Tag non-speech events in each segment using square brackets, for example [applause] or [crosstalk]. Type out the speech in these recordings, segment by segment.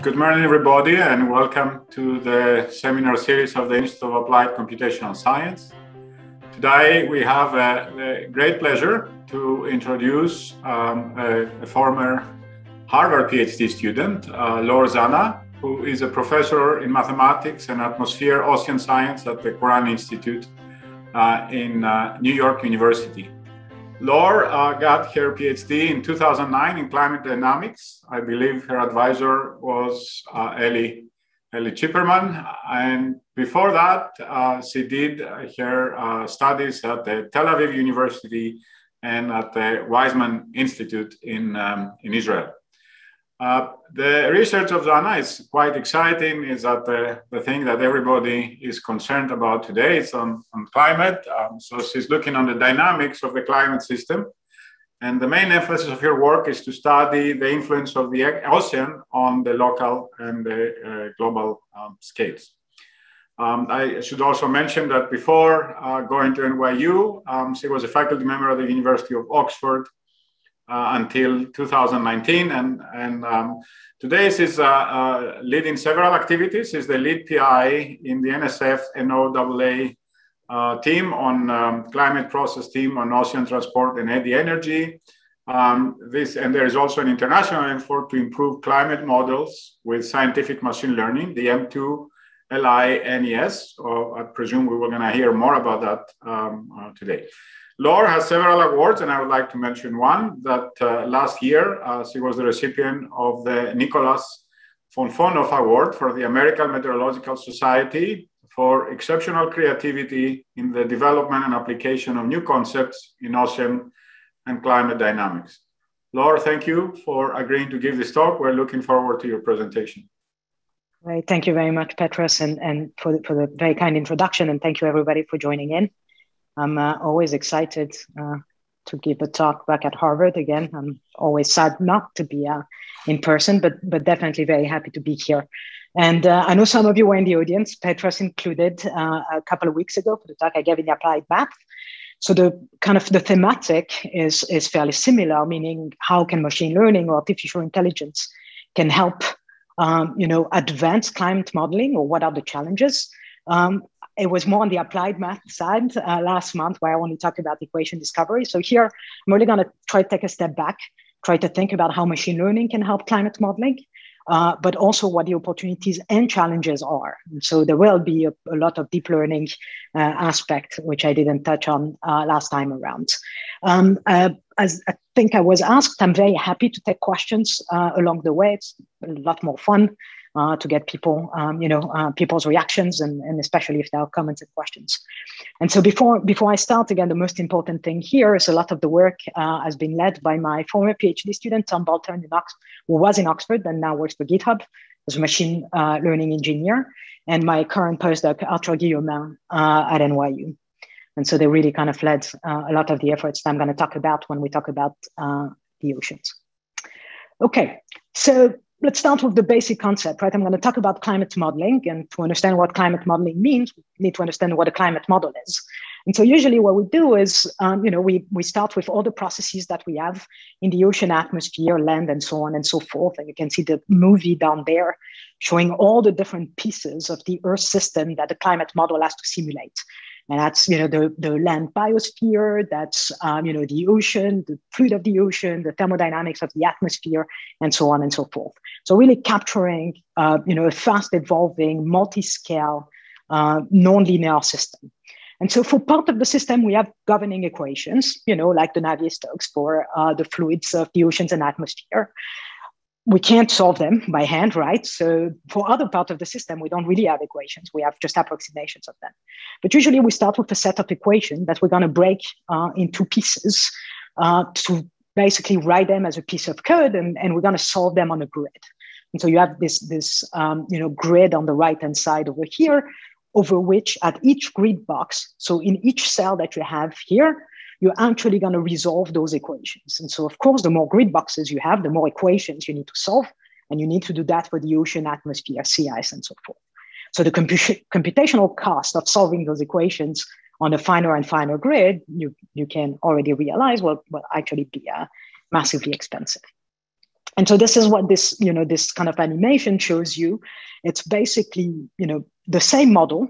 Good morning, everybody, and welcome to the seminar series of the Institute of Applied Computational Science. Today, we have a, a great pleasure to introduce um, a, a, former Harvard PhD student, uh, Laure Zanna, who is a professor in mathematics and atmosphere ocean science at the Courant Institute uh, in uh, New York University. Laure uh, got her PhD in 2009 in climate dynamics. I believe her advisor was uh, Ellie, Ellie Tziperman. And before that, uh, she did her uh, studies at the Tel Aviv University and at the Weizmann Institute in, um, in Israel. Uh, the research of Zanna is quite exciting. Is that the, the thing that everybody is concerned about today is on, on climate. Um, so she's looking on the dynamics of the climate system. And the main emphasis of her work is to study the influence of the ocean on the local and the uh, global um, scales. Um, I should also mention that before uh, going to NYU, um, she was a faculty member of the University of Oxford until 2019. And, and um, today she's uh, uh, leading several activities. She's the lead PI in the NSF NOAA uh, team on um, climate process team on ocean transport and eddy energy. Um, this and there is also an international effort to improve climate models with scientific machine learning, the M2 LINES. Or I presume we were going to hear more about that um, uh, today. Laure has several awards, and I would like to mention one that uh, last year uh, she was the recipient of the Nicholas Fofonoff Award for the American Meteorological Society for exceptional creativity in the development and application of new concepts in ocean and climate dynamics. Laura, thank you for agreeing to give this talk. We're looking forward to your presentation. Great. Thank you very much, Petros, and, and for, the, for the very kind introduction. And thank you, everybody, for joining in. I'm uh, always excited uh, to give a talk back at Harvard again. I'm always sad not to be uh, in person, but but definitely very happy to be here. And uh, I know some of you were in the audience, Petros included, uh, a couple of weeks ago for the talk I gave in the applied math. So the kind of the thematic is is fairly similar, meaning how can machine learning or artificial intelligence can help um, you know advance climate modeling or what are the challenges um, it was more on the applied math side uh, last month where I only talked about equation discovery. So here, I'm really going to try to take a step back, try to think about how machine learning can help climate modeling, uh, but also what the opportunities and challenges are. And so there will be a, a lot of deep learning uh, aspect, which I didn't touch on uh, last time around. Um, uh, as I think I was asked, I'm very happy to take questions uh, along the way. It's a lot more fun uh, to get people, um, you know, uh, people's reactions and, and especially if there are comments and questions. And so before before I start, again, the most important thing here is a lot of the work uh, has been led by my former PhD student Tom Bolton, in Ox- who was in Oxford and now works for GitHub as a machine uh, learning engineer, and my current postdoc Arthur Guillaumin uh, at NYU. And so they really kind of led uh, a lot of the efforts that I'm going to talk about when we talk about the oceans. Okay, so let's start with the basic concept, right? I'm going to talk about climate modeling. And to understand what climate modeling means, we need to understand what a climate model is. And so usually what we do is, um, you know, we, we start with all the processes that we have in the ocean atmosphere, land, and so on and so forth. And you can see the movie down there showing all the different pieces of the Earth system that the climate model has to simulate and that's you know the, the land biosphere that's um, you know the ocean the fluid of the ocean the thermodynamics of the atmosphere and so on and so forth. So really capturing uh, you know a fast evolving multi-scale uh, non-linear system. And so for part of the system, we have governing equations, you know, like the Navier-Stokes for uh, the fluids of the oceans and atmosphere we can't solve them by hand, right? So for other part of the system, we don't really have equations. We have just approximations of them. But usually we start with a set of equations that we're going to break uh, into pieces uh, to basically write them as a piece of code, and, and we're going to solve them on a grid. And so you have this, this um, you know, grid on the right-hand side over here, over which at each grid box, so in each cell that you have here, you're actually going to resolve those equations. And so, of course, the more grid boxes you have, the more equations you need to solve. And you need to do that for the ocean, atmosphere, sea ice, and so forth. So the compu- computational cost of solving those equations on a finer and finer grid, you, you can already realize will, will actually be uh, massively expensive. And so this is what this, you know, this kind of animation shows you. It's basically, you know, the same model,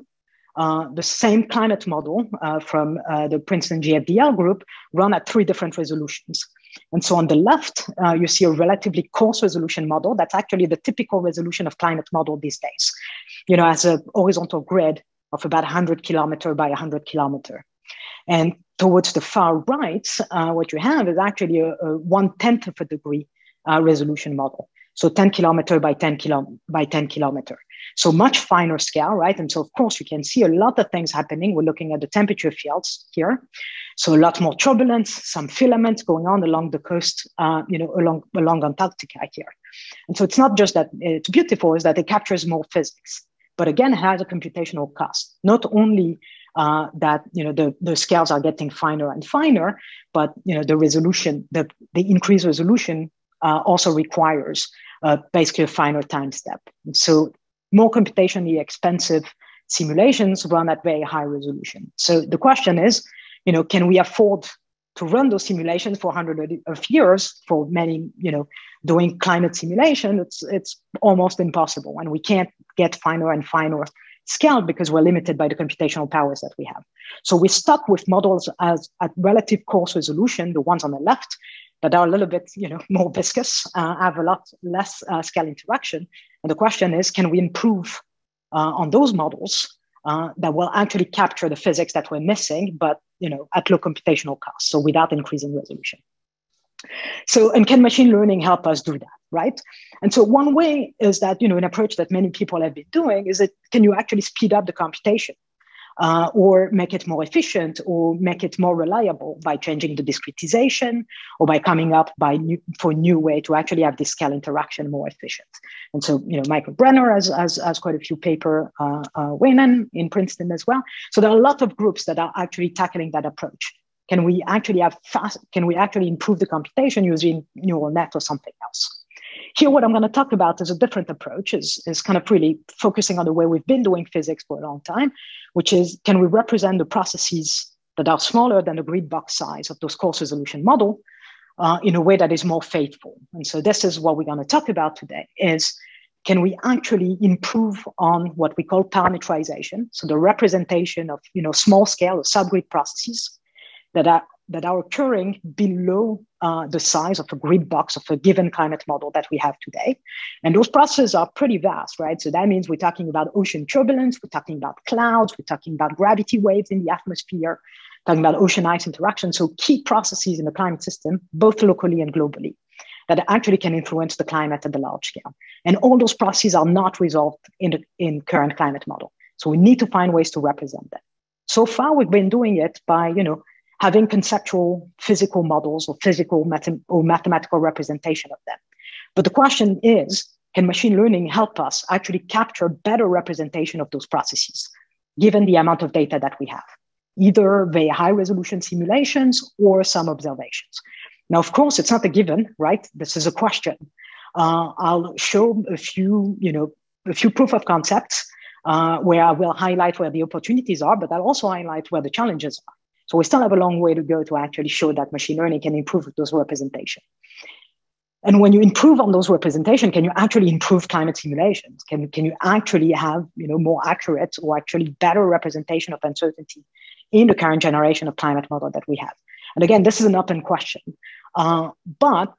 uh, the same climate model uh, from uh, the Princeton GFDL group run at three different resolutions. And so on the left, uh, you see a relatively coarse resolution model. That's actually the typical resolution of climate model these days, you know, as a horizontal grid of about 100 kilometer by 100 kilometer. And towards the far right, uh, what you have is actually a, a one tenth of a degree resolution model. So 10 kilometer by 10 kilo, by 10 kilometer. So much finer scale, right? And so of course you can see a lot of things happening. We're looking at the temperature fields here. So a lot more turbulence, some filaments going on along the coast, uh, you know, along along Antarctica here. And so it's not just that it's beautiful, is that it captures more physics, but again, has a computational cost. Not only uh, that you know the, the scales are getting finer and finer, but you know the resolution, the, the increased resolution uh, also requires uh, basically a finer time step. And so more computationally expensive simulations run at very high resolution. So the question is, you know, can we afford to run those simulations for hundreds of years for many, you know, doing climate simulation? It's it's almost impossible, and we can't get finer and finer scale because we're limited by the computational powers that we have. So we're stuck with models as at relative coarse resolution, the ones on the left, that are a little bit, you know, [laughs] more viscous, uh, have a lot less uh, scale interaction. And the question is, can we improve uh, on those models uh, that will actually capture the physics that we're missing, but you know, at low computational cost, so without increasing resolution. So, and can machine learning help us do that, right? And so one way is that, you know, an approach that many people have been doing is that can you actually speed up the computation? Uh, or make it more efficient or make it more reliable by changing the discretization or by coming up by new, for new way to actually have this scale interaction more efficient. And so, you know, Michael Brenner has, has, has quite a few paper, uh, uh, Weinan in Princeton as well. So there are a lot of groups that are actually tackling that approach. Can we actually have fast, can we actually improve the computation using neural net or something else? Here, what I'm going to talk about is a different approach, is, is kind of really focusing on the way we've been doing physics for a long time, which is can we represent the processes that are smaller than the grid box size of those coarse resolution model uh, in a way that is more faithful. And so this is what we're going to talk about today is can we actually improve on what we call parametrization? So the representation of you know small scale or subgrid processes that are that are occurring below uh, the size of a grid box of a given climate model that we have today. And those processes are pretty vast, right? So that means we're talking about ocean turbulence, we're talking about clouds, we're talking about gravity waves in the atmosphere, talking about ocean ice interaction. So key processes in the climate system, both locally and globally, that actually can influence the climate at the large scale. And all those processes are not resolved in the in current climate model. So we need to find ways to represent them. So far, we've been doing it by, you know, having conceptual physical models or physical math- or mathematical representation of them. But the question is, can machine learning help us actually capture better representation of those processes, given the amount of data that we have, either via high resolution simulations or some observations? Now, of course, it's not a given, right? This is a question. Uh, I'll show a few, you know, a few proof of concepts uh, where I will highlight where the opportunities are, but I'll also highlight where the challenges are. So we still have a long way to go to actually show that machine learning can improve those representation. And when you improve on those representation, can you actually improve climate simulations? Can, can you actually have you know, more accurate or actually better representation of uncertainty in the current generation of climate model that we have? And again, this is an open question. Uh, but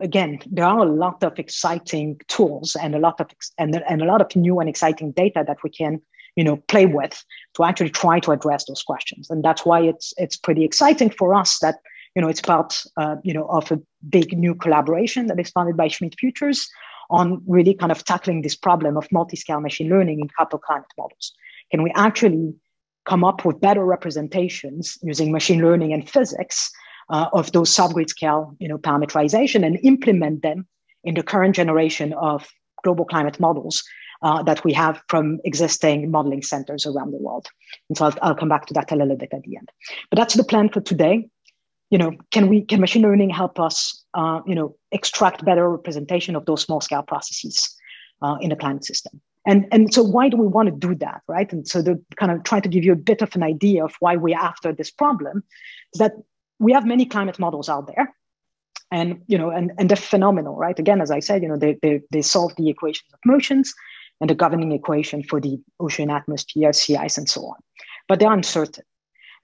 again, there are a lot of exciting tools and a lot of and, and a lot of new and exciting data that we can you know play with to actually try to address those questions. And that's why it's it's pretty exciting for us that you know it's part uh, you know of a big new collaboration that is funded by schmidt futures on really kind of tackling this problem of multi-scale machine learning in coupled climate models. Can we actually come up with better representations using machine learning and physics uh, of those subgrid scale you know parameterization and implement them in the current generation of global climate models uh, that we have from existing modeling centers around the world. And so I'll, I'll come back to that a little bit at the end. But that's the plan for today. You know, can we can machine learning help us, uh, you know, extract better representation of those small scale processes uh, in the climate system? And, and so why do we want to do that, right? And so to kind of try to give you a bit of an idea of why we're after this problem is that we have many climate models out there and you know and, and they're phenomenal right again as i said you know they, they, they solve the equations of motions and the governing equation for the ocean atmosphere sea ice and so on but they're uncertain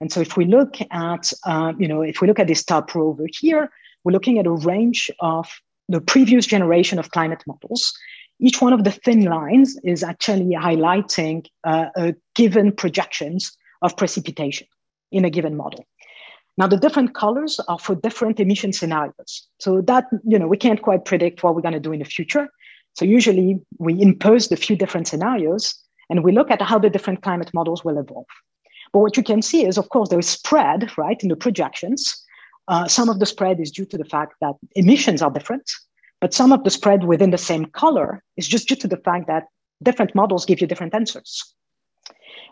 and so if we look at uh, you know if we look at this top row over here we're looking at a range of the previous generation of climate models each one of the thin lines is actually highlighting uh, a given projections of precipitation in a given model now, the different colors are for different emission scenarios. So that, you know, we can't quite predict what we're going to do in the future. So usually we impose the few different scenarios and we look at how the different climate models will evolve. But what you can see is, of course, there is spread, right, in the projections. Uh, some of the spread is due to the fact that emissions are different, but some of the spread within the same color is just due to the fact that different models give you different answers.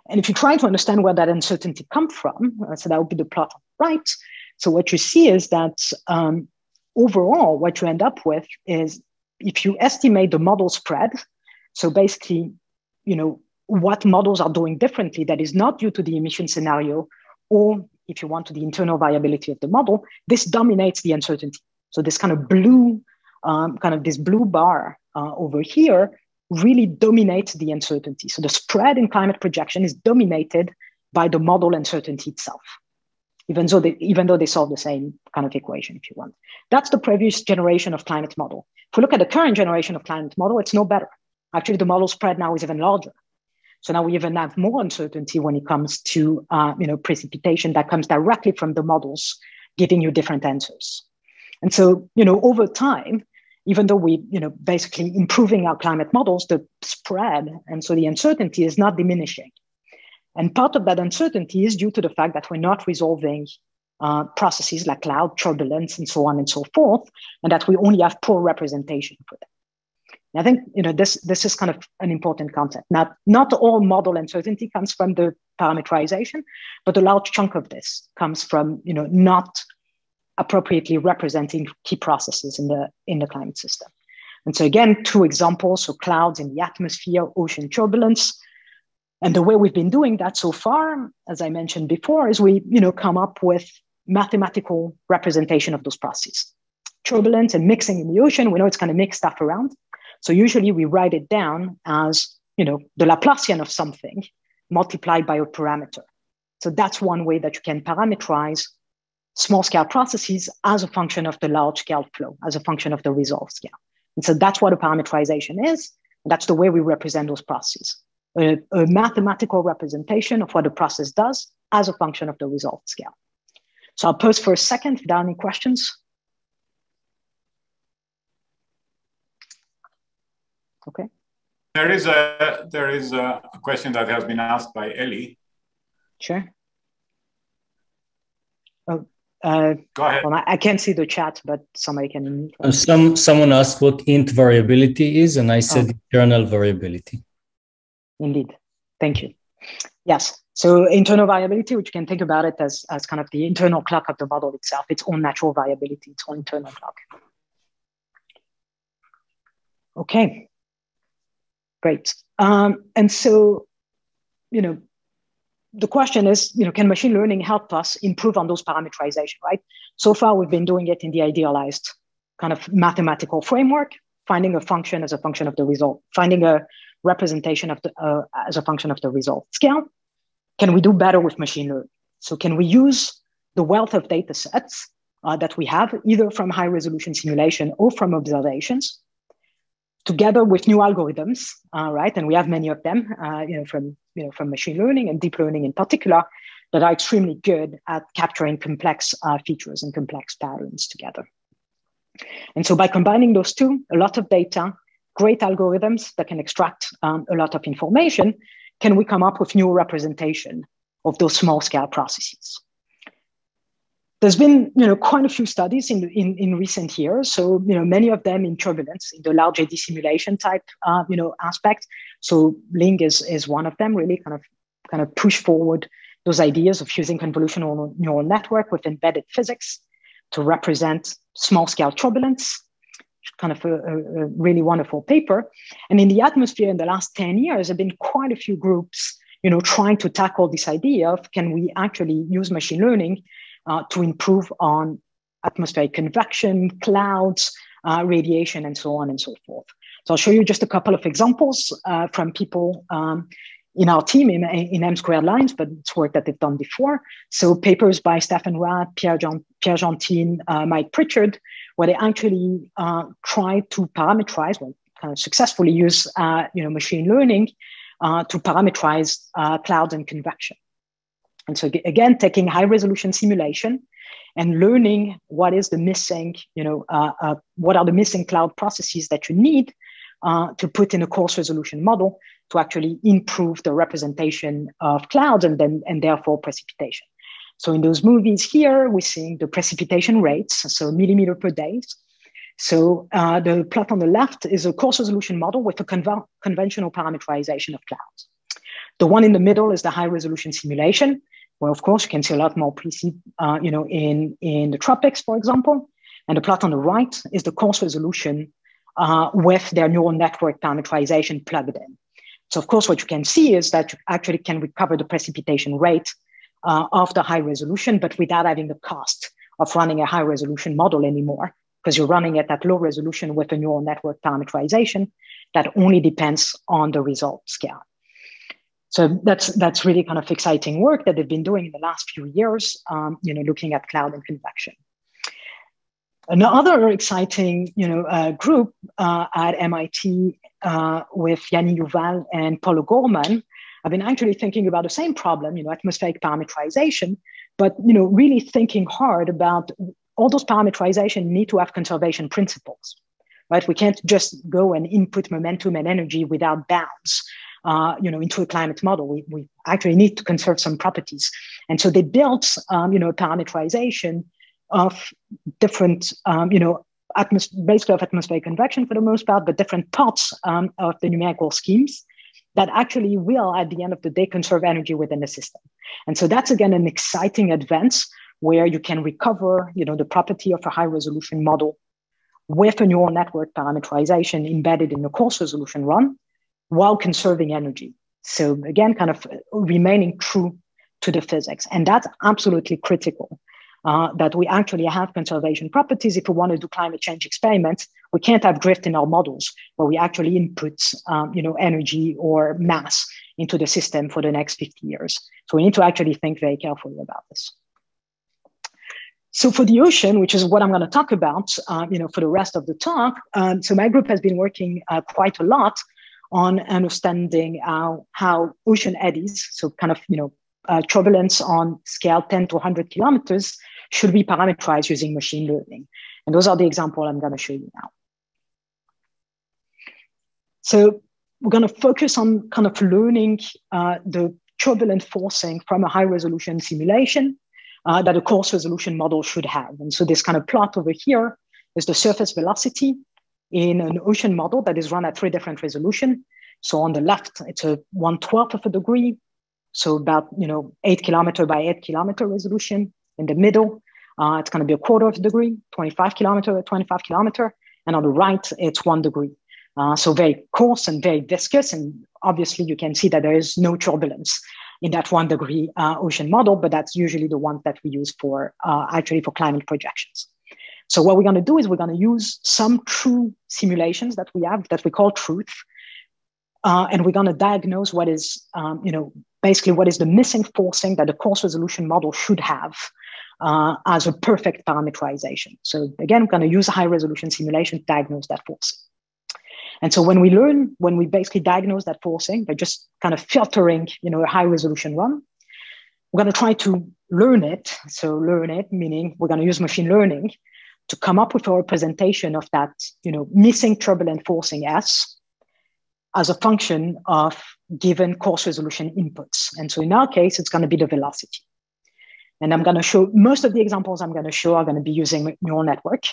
And if you try to understand where that uncertainty comes from, uh, so that would be the plot on the right. So what you see is that um, overall, what you end up with is if you estimate the model spread, so basically, you know, what models are doing differently that is not due to the emission scenario, or if you want to the internal viability of the model, this dominates the uncertainty. So this kind of blue, um, kind of this blue bar uh, over here really dominates the uncertainty. So the spread in climate projection is dominated by the model uncertainty itself, even though they, even though they solve the same kind of equation, if you want. That's the previous generation of climate model. If we look at the current generation of climate model, it's no better. Actually, the model spread now is even larger. So now we even have more uncertainty when it comes to uh, you know precipitation that comes directly from the models giving you different answers. And so you know over time, even though we, you know, basically improving our climate models, the spread and so the uncertainty is not diminishing. And part of that uncertainty is due to the fact that we're not resolving uh, processes like cloud turbulence and so on and so forth, and that we only have poor representation for them. And I think you know this this is kind of an important concept. Now, not all model uncertainty comes from the parameterization, but a large chunk of this comes from you know not appropriately representing key processes in the, in the climate system. And so again, two examples, so clouds in the atmosphere, ocean turbulence. And the way we've been doing that so far, as I mentioned before, is we you know, come up with mathematical representation of those processes. Turbulence and mixing in the ocean, we know it's going to mix stuff around. So usually we write it down as you know, the Laplacian of something multiplied by a parameter. So that's one way that you can parameterize small scale processes as a function of the large scale flow, as a function of the resolved scale. And so that's what a parameterization is. That's the way we represent those processes. A, a, mathematical representation of what the process does as a function of the resolved scale. So I'll pause for a second if there are any questions. Okay. There is a there is a question that has been asked by Ellie. Sure. Oh, uh, Go ahead. Well, I, can't see the chat, but somebody can. Uh, some someone asked what int variability is, and I said oh. internal variability. Indeed, thank you. Yes, so internal variability, which you can think about it as as kind of the internal clock of the model itself, its own natural variability, its own internal clock. Okay, great. Um, and so, you know, the question is, you know, can machine learning help us improve on those parameterization, right? So far, we've been doing it in the idealized kind of mathematical framework, finding a function as a function of the result, finding a representation of the uh, as a function of the result scale. Can we do better with machine learning? So can we use the wealth of data sets uh, that we have, either from high resolution simulation or from observations, together with new algorithms, uh, right? And we have many of them, uh, you know, from you know from machine learning and deep learning in particular, that are extremely good at capturing complex uh, features and complex patterns together. And so by combining those two, a lot of data, great algorithms that can extract um, a lot of information, can we come up with new representation of those small scale processes? there's been you know quite a few studies in, in, in recent years. So you know many of them in turbulence in the large eddy simulation type uh, you know aspect. So LING is is one of them really kind of kind of push forward those ideas of using convolutional neural network with embedded physics to represent small scale turbulence kind of a, a, really wonderful paper and in the atmosphere in the last 10 years there have been quite a few groups you know trying to tackle this idea of can we actually use machine learning uh, to improve on atmospheric convection, clouds, uh, radiation, and so on and so forth. So I'll show you just a couple of examples uh, from people um, in our team in, in M squared lines, but it's work that they've done before. So papers by Stephan Rasp, Pierre, Jean, Pierre Gentine, uh, Mike Pritchard, where they actually uh, try to parameterize, well, of successfully use uh, you know, machine learning uh, to parameterize uh, clouds and convection. And so again, taking high resolution simulation and learning what is the missing, you know, uh, uh, what are the missing cloud processes that you need uh, to put in a coarse resolution model to actually improve the representation of clouds and then and therefore precipitation. So in those movies here, we're seeing the precipitation rates, so millimeter per day. So uh, the plot on the left is a coarse resolution model with a conv conventional parameterization of clouds. The one in the middle is the high resolution simulation, where of course you can see a lot more uh, you know, in, in the tropics, for example. And the plot on the right is the coarse resolution uh, with their neural network parameterization plugged in. So of course, what you can see is that you actually can recover the precipitation rate uh, of the high resolution, but without having the cost of running a high resolution model anymore, because you're running it at that low resolution with a neural network parameterization that only depends on the result scale. So that's that's really kind of exciting work that they've been doing in the last few years, um, you know, looking at cloud and convection. Another exciting, you know, uh, group uh, at MIT uh, with Janni Yuval and Paul O'Gorman have been actually thinking about the same problem, you know, atmospheric parameterization, but you know, really thinking hard about all those parameterization need to have conservation principles, right? We can't just go and input momentum and energy without bounds uh, you know, into a climate model. We, we actually need to conserve some properties. And so they built, um, you know, parameterization of different, um, you know, basically of atmospheric convection for the most part, but different parts um, of the numerical schemes that actually will, at the end of the day, conserve energy within the system. And so that's again an exciting advance where you can recover, you know, the property of a high resolution model with a neural network parameterization embedded in the coarse resolution run while conserving energy. So again, kind of remaining true to the physics. And that's absolutely critical. Uh, that we actually have conservation properties. If we want to do climate change experiments, we can't have drift in our models where we actually input, um, you know, energy or mass into the system for the next 50 years. So we need to actually think very carefully about this. So for the ocean, which is what I'm going to talk about, uh, you know, for the rest of the talk. Um, so my group has been working uh, quite a lot on understanding how, how ocean eddies, so kind of, you know, uh, turbulence on scale 10 to 100 kilometers should be parameterized using machine learning. And those are the example I'm going to show you now. So we're going to focus on kind of learning uh, the turbulent forcing from a high resolution simulation uh, that a coarse resolution model should have. And so this kind of plot over here is the surface velocity in an ocean model that is run at three different resolution. So on the left, it's a one twelfth of a degree, so about you know eight kilometer by eight kilometer resolution. In the middle, uh, it's going to be a quarter of a degree, 25 kilometer, 25 kilometer, and on the right, it's one degree. Uh, so very coarse and very viscous, and obviously you can see that there is no turbulence in that one degree uh, ocean model, but that's usually the one that we use for uh, actually for climate projections. So what we're going to do is we're going to use some true simulations that we have that we call truth, uh, and we're going to diagnose what is, um, you know, basically what is the missing forcing that the coarse resolution model should have uh, as a perfect parameterization. So again, we're going to use a high resolution simulation to diagnose that forcing. And so when we learn, when we basically diagnose that forcing by just kind of filtering, you know, a high resolution run, we're going to try to learn it. So learn it, meaning we're going to use machine learning to come up with a representation of that, you know, missing turbulent forcing S as a function of given coarse resolution inputs. And so in our case, it's going to be the velocity. And I'm going to show most of the examples I'm going to show are going to be using neural network.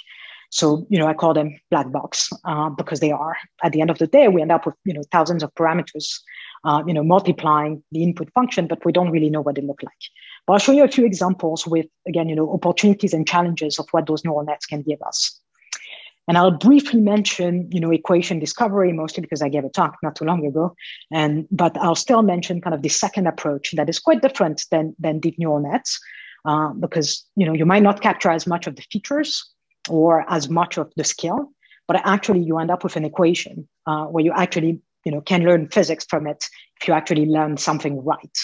So, you know, I call them black box uh, because they are. At the end of the day, we end up with, you know, thousands of parameters, uh, you know, multiplying the input function, but we don't really know what they look like. But I'll show you a few examples with, again, you know, opportunities and challenges of what those neural nets can give us. And I'll briefly mention, you know, equation discovery, mostly because I gave a talk not too long ago. And but I'll still mention kind of the second approach that is quite different than, than deep neural nets, uh, because you know you might not capture as much of the features or as much of the skill, but actually you end up with an equation uh, where you actually you know can learn physics from it if you actually learn something right.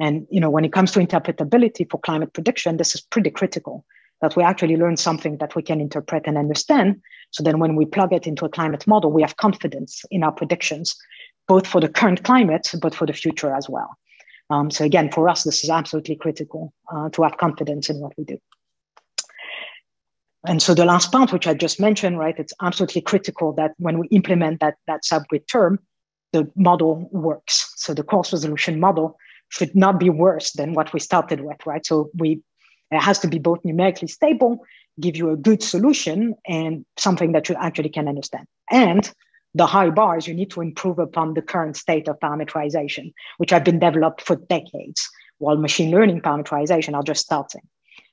And you know when it comes to interpretability for climate prediction, this is pretty critical that we actually learn something that we can interpret and understand. So then when we plug it into a climate model, we have confidence in our predictions, both for the current climate, but for the future as well. Um, so again, for us, this is absolutely critical uh, to have confidence in what we do. And so the last part, which I just mentioned, right, it's absolutely critical that when we implement that, that subgrid term, the model works. So the coarse resolution model should not be worse than what we started with, right? So we it has to be both numerically stable, give you a good solution, and something that you actually can understand. And the high bars, you need to improve upon the current state of parameterization, which have been developed for decades, while machine learning parameterization are just starting.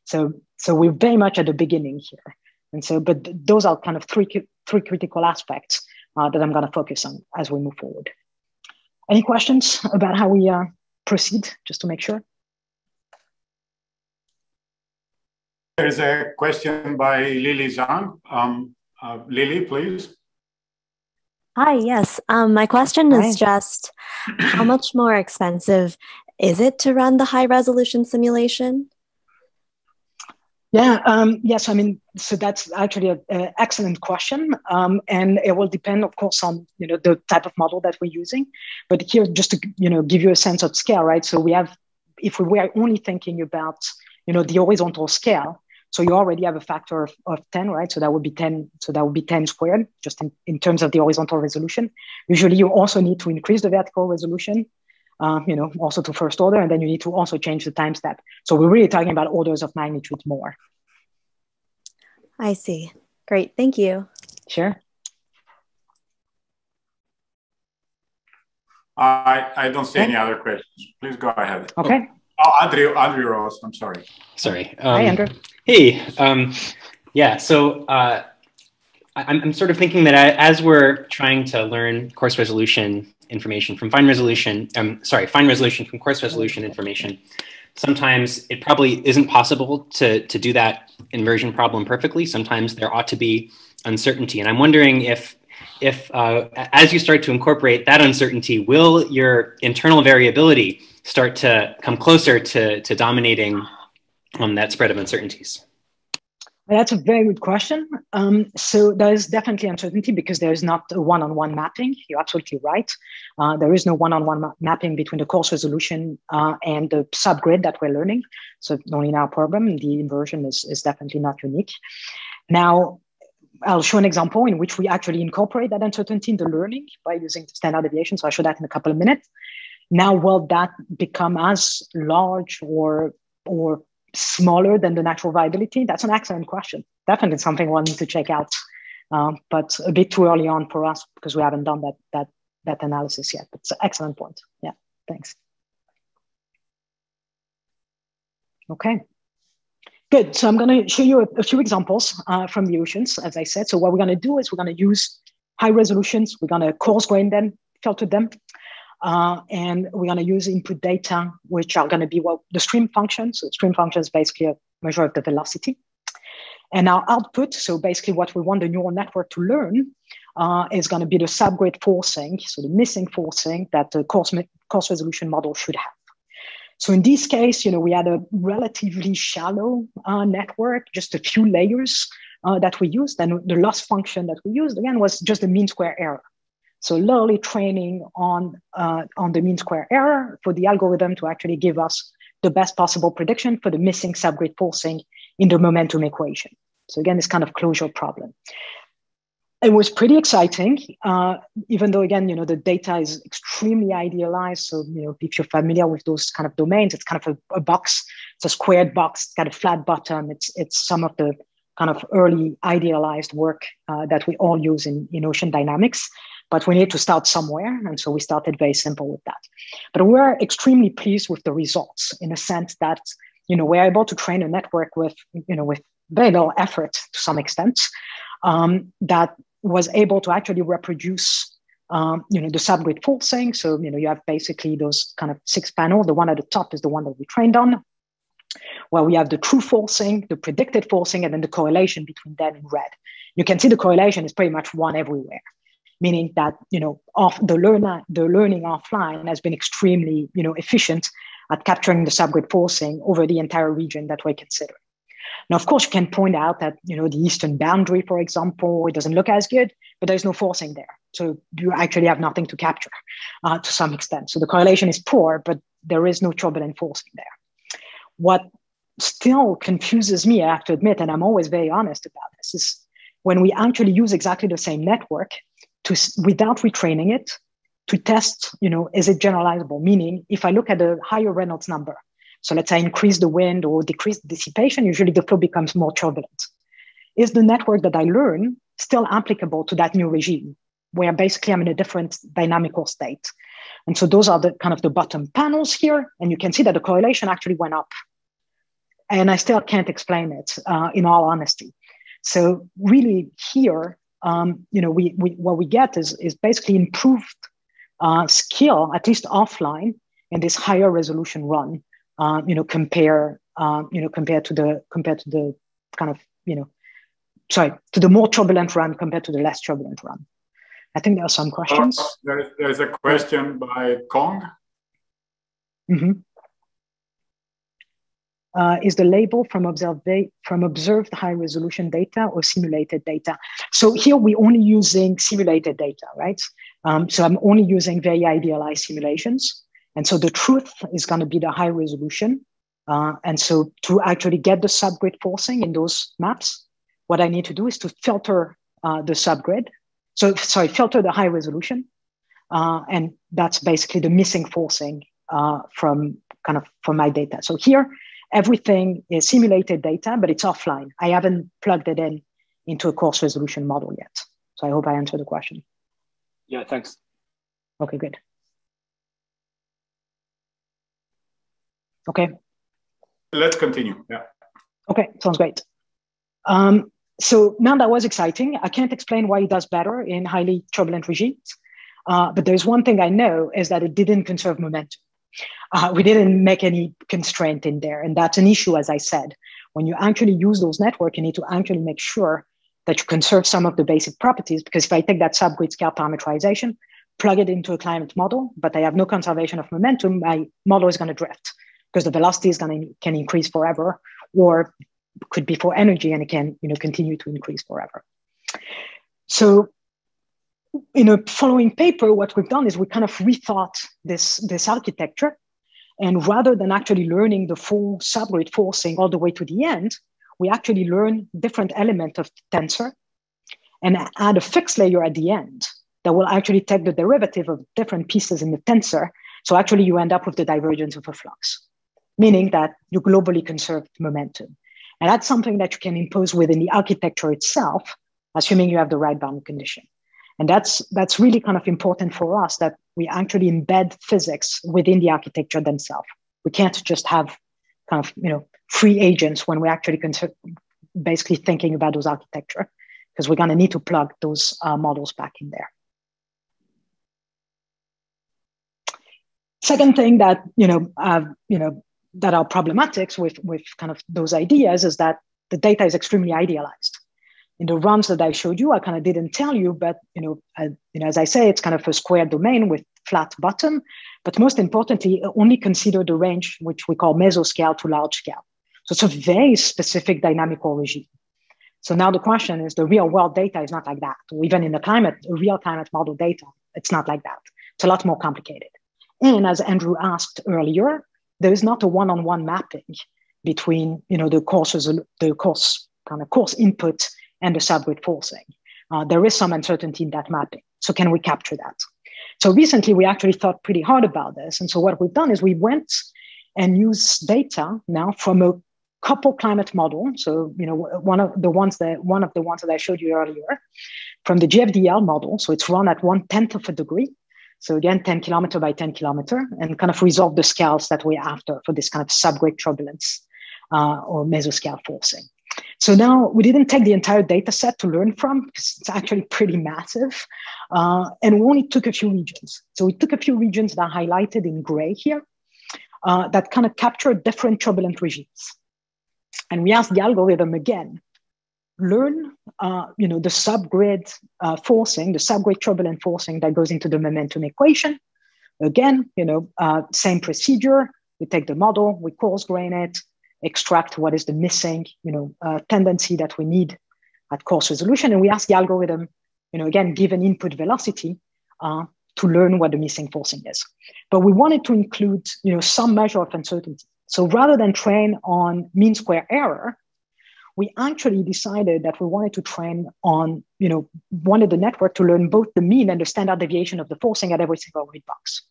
So, so we're very much at the beginning here. And so, but those are kind of three, three critical aspects uh, that I'm going to focus on as we move forward. Any questions about how we uh, proceed, just to make sure? There's a question by Lily Zhang. Um, uh, Lily, please. Hi, yes. Um, my question Hi. is just how much more expensive is it to run the high resolution simulation? Yeah, um, yes. I mean, so that's actually an excellent question, um, and it will depend, of course, on you know the type of model that we're using. But here, just to you know give you a sense of scale, right? So we have, if we were only thinking about you know the horizontal scale, so you already have a factor of, of 10, right? So that would be 10. So that would be 10 squared, just in, in terms of the horizontal resolution. Usually you also need to increase the vertical resolution, uh, you know, also to first order, and then you need to also change the time step. So we're really talking about orders of magnitude more. I see. Great. Thank you. Sure. I, I don't see okay. any other questions. Please go ahead. Okay. Oh, Andrew, Andrew Ross. I'm sorry. Sorry. Um, Hi, Andrew. Hey. Um, yeah. So uh, I'm, I'm sort of thinking that I, as we're trying to learn coarse resolution information from fine resolution, um, sorry, fine resolution from coarse resolution information, sometimes it probably isn't possible to, to do that inversion problem perfectly. Sometimes there ought to be uncertainty. And I'm wondering if if uh, as you start to incorporate that uncertainty, will your internal variability start to come closer to, to dominating um, that spread of uncertainties? That's a very good question. Um, so there is definitely uncertainty because there is not a one-on-one mapping. You're absolutely right. Uh, there is no one-on-one ma- mapping between the coarse resolution uh, and the subgrid that we're learning. So only in our program, the inversion is, is definitely not unique. Now, I'll show an example in which we actually incorporate that uncertainty in the learning by using standard deviation. So I'll show that in a couple of minutes. Now, will that become as large or or smaller than the natural viability? That's an excellent question. Definitely something we'll need to check out, um, but a bit too early on for us because we haven't done that that that analysis yet. But it's an excellent point. Yeah, thanks. Okay. Good. So I'm going to show you a, a few examples uh, from the oceans, as I said. So what we're going to do is we're going to use high resolutions. We're going to coarse grain them, filter them, uh, and we're going to use input data, which are going to be what the stream function. So stream function is basically a measure of the velocity. And our output, so basically what we want the neural network to learn, uh, is going to be the subgrid forcing, so the missing forcing that the coarse, coarse resolution model should have. So in this case, you know, we had a relatively shallow uh, network, just a few layers uh, that we used, and the loss function that we used again was just the mean square error. So literally training on, uh, on the mean square error for the algorithm to actually give us the best possible prediction for the missing subgrid forcing in the momentum equation. So again, this kind of closure problem. It was pretty exciting, uh, even though again, you know, the data is extremely idealized. So, you know, if you're familiar with those kind of domains, it's kind of a, a box, it's a squared box, it's got a flat bottom. It's it's some of the kind of early idealized work uh, that we all use in, in ocean dynamics but we need to start somewhere. And so we started very simple with that. But we're extremely pleased with the results in a sense that, you know, we're able to train a network with, you know, with very little effort to some extent um, that was able to actually reproduce um, you know, the subgrid forcing. So, you know, you have basically those kind of six panels. The one at the top is the one that we trained on. where we have the true forcing, the predicted forcing, and then the correlation between them in red. You can see the correlation is pretty much one everywhere, meaning that you know off the learner the learning offline has been extremely you know efficient at capturing the subgrid forcing over the entire region that we're considering. Now, of course, you can point out that you know the eastern boundary, for example, it doesn't look as good, but there's no forcing there, so you actually have nothing to capture uh, to some extent. So the correlation is poor, but there is no turbulent forcing there. What still confuses me, I have to admit, and I'm always very honest about this, is when we actually use exactly the same network to without retraining it to test, you know, is it generalizable? Meaning, if I look at a higher Reynolds number, so let's say increase the wind or decrease the dissipation, usually the flow becomes more turbulent. Is the network that I learn still applicable to that new regime, where basically I'm in a different dynamical state? And so those are the kind of the bottom panels here, and you can see that the correlation actually went up. And I still can't explain it uh, in all honesty. So really here, um, you know, we, we what we get is is basically improved uh, skill, at least offline, in this higher resolution run. Uh, you know, compare uh, you know compared to the compared to the kind of you know, sorry, to the more turbulent run compared to the less turbulent run. I think there are some questions. Oh, there's, there's a question by Kong. Mm-hmm. Uh, is the label from, observed from observed high resolution data or simulated data? So here we're only using simulated data, right? Um, so I'm only using very idealized simulations. And so the truth is going to be the high resolution. Uh, and so to actually get the subgrid forcing in those maps, what I need to do is to filter uh, the subgrid. So sorry, filter the high resolution. Uh, and that's basically the missing forcing uh, from kind of from my data. So here, everything is simulated data, but it's offline. I haven't plugged it in into a coarse resolution model yet. So I hope I answered the question. Yeah, thanks. Okay, good. Okay. Let's continue. Yeah. Okay, sounds great. Um, so now that was exciting. I can't explain why it does better in highly turbulent regimes, uh, but there's one thing I know is that it didn't conserve momentum. Uh, we didn't make any constraint in there, and that's an issue, as I said. When you actually use those networks, you need to actually make sure that you conserve some of the basic properties. Because if I take that subgrid scale parameterization, plug it into a climate model, but I have no conservation of momentum, my model is going to drift because the velocity is going to can increase forever, or could be for energy and it can you know continue to increase forever. So in a following paper, what we've done is we kind of rethought this, this architecture. And rather than actually learning the full subgrid forcing all the way to the end, we actually learn different element of the tensor and add a fixed layer at the end that will actually take the derivative of different pieces in the tensor. So actually you end up with the divergence of a flux, meaning that you globally conserve momentum. And that's something that you can impose within the architecture itself, assuming you have the right boundary condition. And that's, that's really kind of important for us that we actually embed physics within the architecture themselves. We can't just have kind of, you know, free agents when we're actually basically thinking about those architecture because we're going to need to plug those uh, models back in there. Second thing that you know, uh, you know, that are problematics with with kind of those ideas is that the data is extremely idealized. In the runs that I showed you, I kind of didn't tell you, but you know, uh, you know, as I say, it's kind of a square domain with flat bottom. But most importantly, only consider the range which we call mesoscale to large scale. So it's a very specific dynamical regime. So now the question is the real world data is not like that. Even in the climate, real climate model data, it's not like that. It's a lot more complicated. And as Andrew asked earlier, there is not a one-on-one mapping between you know the courses the course kind of course input and the subgrid forcing. Uh, there is some uncertainty in that mapping. So can we capture that? So recently we actually thought pretty hard about this. And so what we've done is we went and used data now from a couple climate model. So, you know, one of the ones that one of the ones that I showed you earlier from the GFDL model. So it's run at one tenth of a degree. So again, 10 kilometer by 10 kilometer and kind of resolve the scales that we're after for this kind of subgrid turbulence uh, or mesoscale forcing. So now we didn't take the entire data set to learn from because it's actually pretty massive. Uh, and we only took a few regions. So we took a few regions that are highlighted in gray here uh, that kind of capture different turbulent regimes. And we asked the algorithm again, learn, uh, you know, the subgrid uh, forcing, the subgrid turbulent forcing that goes into the momentum equation. Again, you know, uh, same procedure. We take the model, we coarse grain it, extract what is the missing, you know, uh, tendency that we need at coarse resolution, and we ask the algorithm, you know, again, given input velocity uh, to learn what the missing forcing is. But we wanted to include, you know, some measure of uncertainty. So rather than train on mean square error, we actually decided that we wanted to train on, you know, wanted the network to learn both the mean and the standard deviation of the forcing at every single grid box.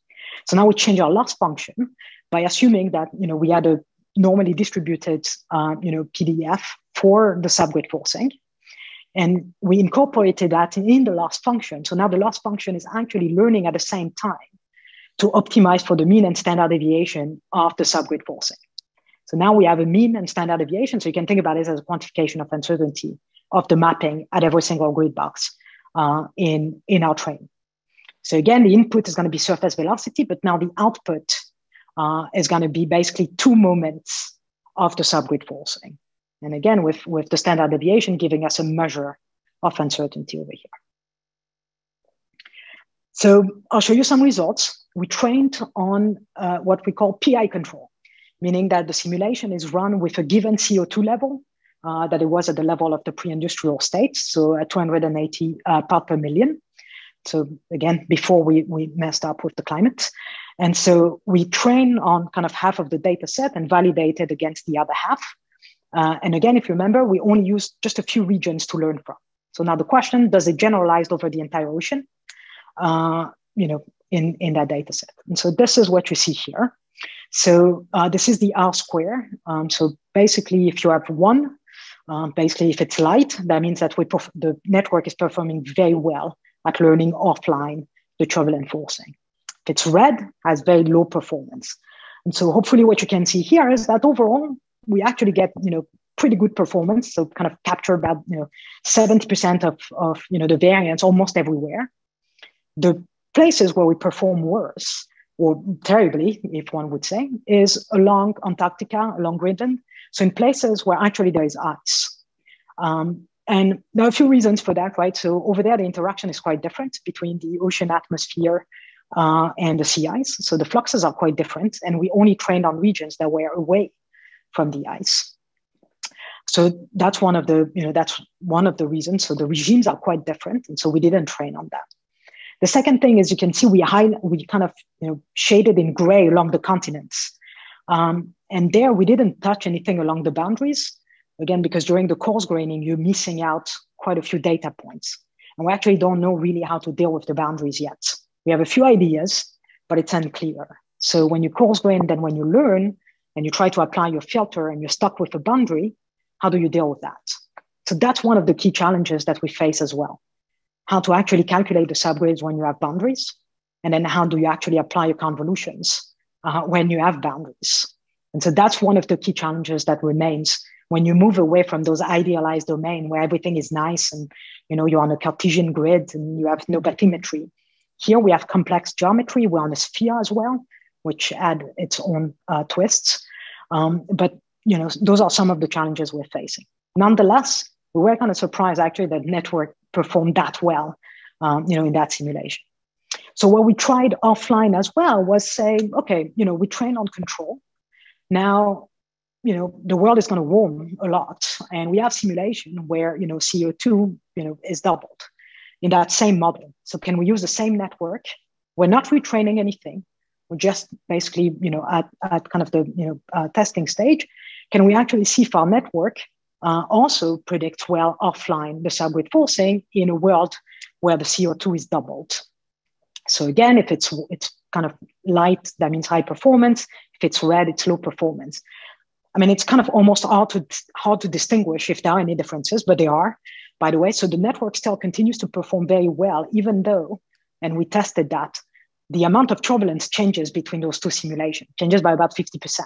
So now we change our loss function by assuming that, you know, we had a normally distributed, uh, you know, PDF for the subgrid forcing. And we incorporated that in the loss function. So now the loss function is actually learning at the same time to optimize for the mean and standard deviation of the subgrid forcing. So now we have a mean and standard deviation. So you can think about it as a quantification of uncertainty of the mapping at every single grid box uh, in, in our train. So again, the input is going to be surface velocity, but now the output uh, is going to be basically two moments of the subgrid forcing. And again, with, with the standard deviation giving us a measure of uncertainty over here. So I'll show you some results. We trained on uh, what we call PI control meaning that the simulation is run with a given CO2 level uh, that it was at the level of the pre-industrial state, so at 280 uh, part per million. So again, before we, we messed up with the climate. And so we train on kind of half of the data set and validate it against the other half. Uh, and again, if you remember, we only used just a few regions to learn from. So now the question, does it generalize over the entire ocean? Uh, you know, in, in that data set. And so this is what you see here. So uh, this is the R square. Um, so basically, if you have one, um, basically if it's light, that means that we the network is performing very well at learning offline the turbulent enforcing. If it's red, has very low performance. And so hopefully what you can see here is that overall, we actually get, you know, pretty good performance. So kind of capture about, you know, 70% of, of, you know, the variance almost everywhere. The places where we perform worse or terribly, if one would say, is along Antarctica, along Greenland. So in places where actually there is ice. Um, and there are a few reasons for that, right? So over there, the interaction is quite different between the ocean atmosphere uh, and the sea ice. So the fluxes are quite different, and we only trained on regions that were away from the ice. So that's one of the, you know, that's one of the reasons. So the regimes are quite different, and so we didn't train on that. The second thing is you can see we high, we kind of you know shaded in gray along the continents, um, and there we didn't touch anything along the boundaries. Again, because during the coarse graining, you're missing out quite a few data points, and we actually don't know really how to deal with the boundaries yet. We have a few ideas, but it's unclear. So when you coarse grain, then when you learn and you try to apply your filter and you're stuck with a boundary, how do you deal with that? So that's one of the key challenges that we face as well how to actually calculate the subgrids when you have boundaries, and then how do you actually apply your convolutions uh, when you have boundaries. And so that's one of the key challenges that remains when you move away from those idealized domain where everything is nice and you know you're on a Cartesian grid and you have no bathymetry. Here we have complex geometry. We're on a sphere as well, which add its own uh, twists. Um, but you know those are some of the challenges we're facing. Nonetheless, we were kind of surprised actually that network performed that well, um, you know, in that simulation. So what we tried offline as well was say, okay, you know, we train on control. Now, you know, the world is going to warm a lot, and we have simulation where you know CO2, you know, is doubled in that same model. So can we use the same network? We're not retraining anything. We're just basically, you know, at, at kind of the you know uh, testing stage. Can we actually see if our network uh, also predicts well offline the subgrid forcing in a world where the CO2 is doubled. So again, if it's it's kind of light, that means high performance. If it's red, it's low performance. I mean, it's kind of almost hard to hard to distinguish if there are any differences, but they are, by the way. So the network still continues to perform very well, even though, and we tested that, the amount of turbulence changes between those two simulations, changes by about 50%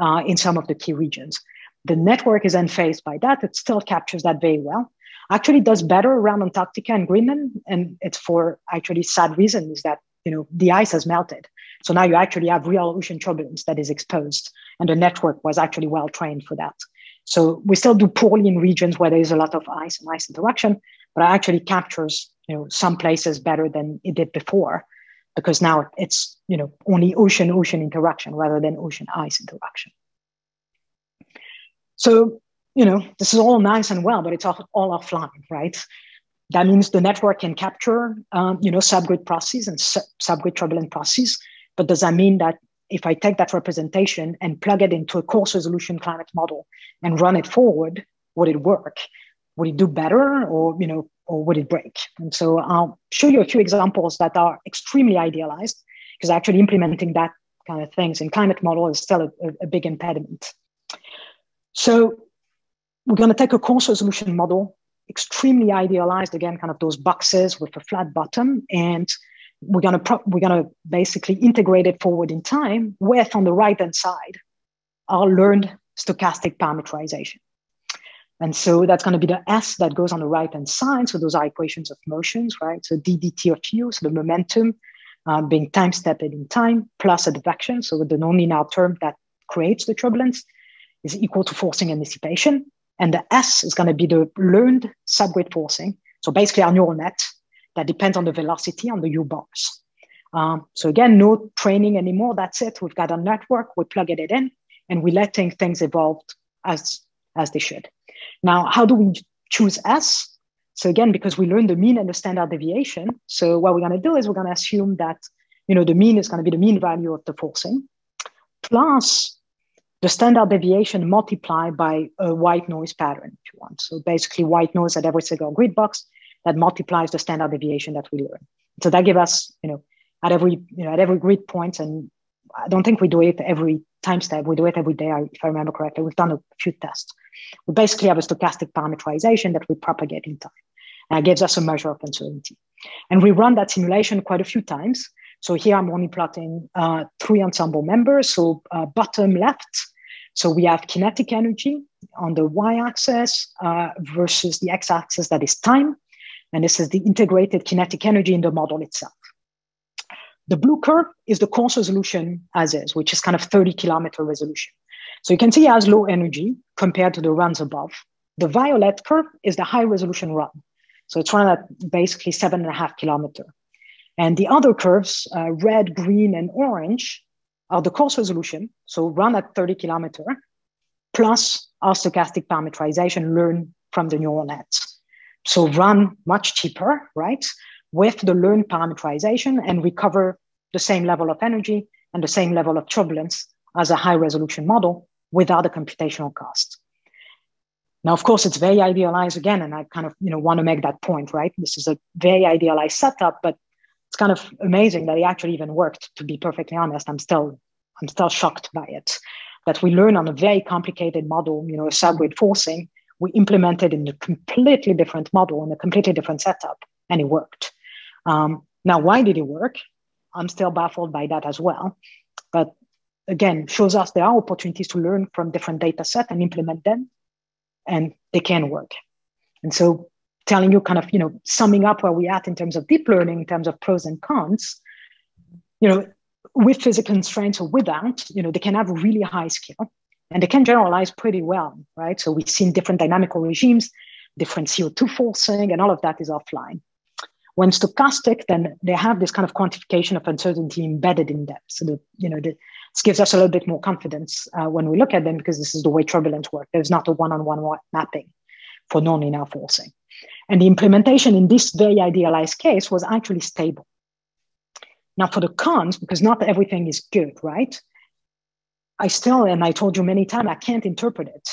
uh, in some of the key regions. The network is unfazed by that. It still captures that very well. Actually, does better around Antarctica and Greenland, and it's for actually sad reason is that you know the ice has melted. So now you actually have real ocean turbulence that is exposed, and the network was actually well trained for that. So we still do poorly in regions where there is a lot of ice and ice interaction, but it actually captures you know some places better than it did before because now it's you know only ocean ocean interaction rather than ocean ice interaction. So you know this is all nice and well, but it's all, all offline, right? That means the network can capture um, you know subgrid processes and subgrid turbulent processes, but does that mean that if I take that representation and plug it into a coarse resolution climate model and run it forward, would it work? Would it do better or, you know, or would it break? And so I'll show you a few examples that are extremely idealized because actually implementing that kind of things in climate model is still a, a big impediment. So we're going to take a coarse resolution model, extremely idealized, again, kind of those boxes with a flat bottom, and we're going to pro- we're going to basically integrate it forward in time with on the right hand side our learned stochastic parameterization. And so that's going to be the s that goes on the right hand side so those are equations of motions right? So ddt of u so the momentum uh, being time stepped in time plus advection so the non linear term that creates the turbulence is equal to forcing and dissipation and the s is going to be the learned subgrid forcing so basically our neural net that depends on the velocity on the U bars. Um, so again, no training anymore. That's it. We've got a network. We're plugging it in, and we're letting things evolve as as they should. Now, how do we choose S? So again, because we learned the mean and the standard deviation. So what we're going to do is we're going to assume that you know the mean is going to be the mean value of the forcing plus the standard deviation multiplied by a white noise pattern, if you want. So basically, white noise at every single grid box that multiplies the standard deviation that we learn. So that gives us, you know, at every, you know, at every grid point, and I don't think we do it every time step. We do it every day, if I remember correctly. We've done a few tests. We basically have a stochastic parameterization that we propagate in time. And it gives us a measure of uncertainty. And we run that simulation quite a few times. So here I'm only plotting uh, three ensemble members. So uh, bottom left, so we have kinetic energy on the y-axis uh, versus the x-axis that is time. And this is the integrated kinetic energy in the model itself. The blue curve is the coarse resolution as is, which is kind of 30 kilometer resolution. So you can see it has low energy compared to the runs above. The violet curve is the high resolution run. So it's run at basically seven and a half kilometer. And the other curves, uh, red, green, and orange, are the coarse resolution, so run at 30 kilometer, plus our stochastic parameterization learned from the neural nets. So run much cheaper, right? With the learned parameterization and recover the same level of energy and the same level of turbulence as a high resolution model without a computational cost. Now, of course, it's very idealized again, and I kind of you know want to make that point, right? This is a very idealized setup, but kind of amazing that it actually even worked. To be perfectly honest, I'm still I'm still shocked by it. That we learn on a very complicated model, you know, a subgrid forcing, we implemented in a completely different model in a completely different setup, and it worked. Um, now, why did it work? I'm still baffled by that as well. But again, shows us there are opportunities to learn from different data set and implement them, and they can work. And so, telling you kind of you know summing up where we're at in terms of deep learning, in terms of pros and cons, you know, with physical constraints or without, you know, they can have really high skill and they can generalize pretty well, right? So we've seen different dynamical regimes, different CO2 forcing, and all of that is offline. When stochastic, then they have this kind of quantification of uncertainty embedded in them. So that, you know, the, this gives us a little bit more confidence uh, when we look at them because this is the way turbulence work. There's not a one-on-one mapping for nonlinear forcing. And the implementation in this very idealized case was actually stable. Now, for the cons, because not everything is good, right? I still, and I told you many times, I can't interpret it.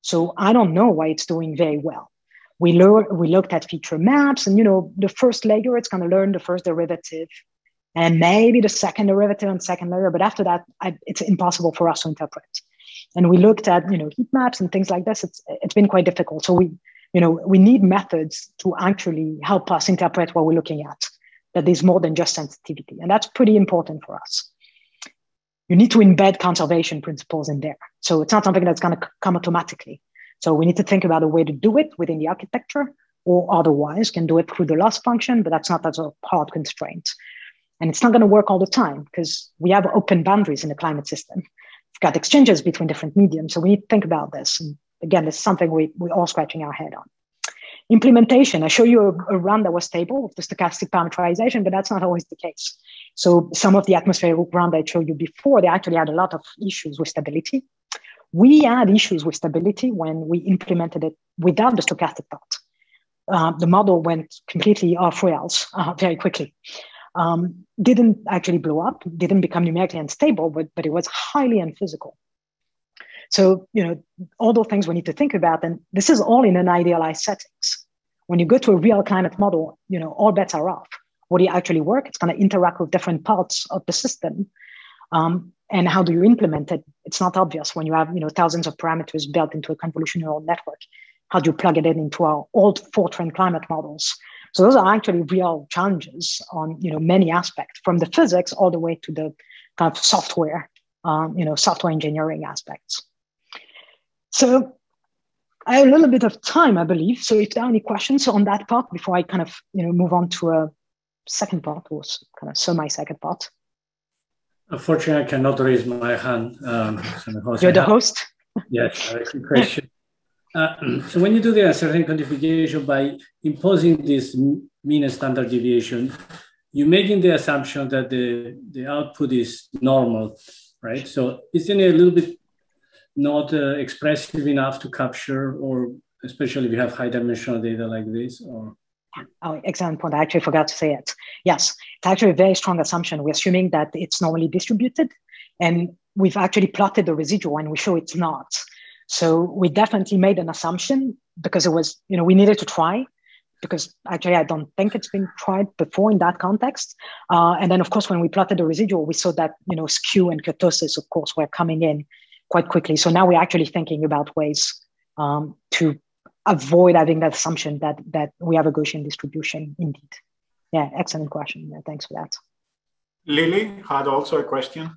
So I don't know why it's doing very well. We, we looked at feature maps, and you know, the first layer, it's going to learn the first derivative, and maybe the second derivative and second layer. But after that, I, it's impossible for us to interpret. And we looked at you know heat maps and things like this. It's it's been quite difficult. So we you know we need methods to actually help us interpret what we're looking at. That is more than just sensitivity, and that's pretty important for us you need to embed conservation principles in there. So it's not something that's going to come automatically. So we need to think about a way to do it within the architecture, or otherwise can do it through the loss function, but that's not as a hard constraint. And it's not going to work all the time because we have open boundaries in the climate system. We've got exchanges between different mediums. So we need to think about this. And again, it's something we, we're all scratching our head on. Implementation, I show you a, a run that was stable with the stochastic parameterization, but that's not always the case. So some of the atmospheric run that I showed you before, they actually had a lot of issues with stability. We had issues with stability when we implemented it without the stochastic part. Uh, the model went completely off rails uh, very quickly. Um, didn't actually blow up, didn't become numerically unstable, but, but it was highly unphysical. So, you know, all those things we need to think about, and this is all in an idealized settings. When you go to a real climate model, you know, all bets are off. What do you actually work? It's going to interact with different parts of the system. Um, and how do you implement it? It's not obvious when you have, you know, thousands of parameters built into a convolutional neural network. How do you plug it in into our old Fortran climate models? So those are actually real challenges on, you know, many aspects, from the physics all the way to the kind of software, um, you know, software engineering aspects. So I have a little bit of time, I believe. So if there are any questions on that part before I kind of you know move on to a second part or kind of semi-second part. Unfortunately, I cannot raise my hand. Um, so You're the host. Yes, a question. Uh, so when you do the uncertainty quantification by imposing this mean and standard deviation, you're making the assumption that the, the output is normal, right? So isn't it a little bit not uh, expressive enough to capture, or especially if you have high dimensional data like this? Or Oh, excellent point. I actually forgot to say it. Yes, it's actually a very strong assumption. We're assuming that it's normally distributed, and we've actually plotted the residual, and we show it's not. So we definitely made an assumption because it was, you know, we needed to try because actually I don't think it's been tried before in that context. Uh, and then of course, when we plotted the residual, we saw that, you know, skew and kurtosis, of course, were coming in quite quickly. So now we're actually thinking about ways um, to avoid having that assumption that that we have a Gaussian distribution indeed. Yeah, excellent question. Yeah, thanks for that. Lily had also a question.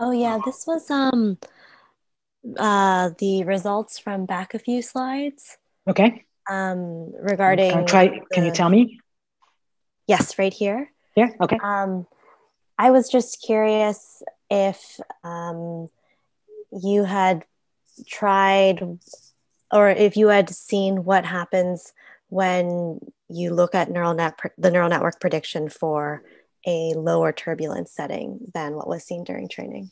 Oh yeah, this was um uh the results from back a few slides. Okay. Um regarding can try the, can you tell me? Yes, right here. Yeah, okay. Um I was just curious if um, you had tried or if you had seen what happens when you look at neural net the neural network prediction for a lower turbulence setting than what was seen during training.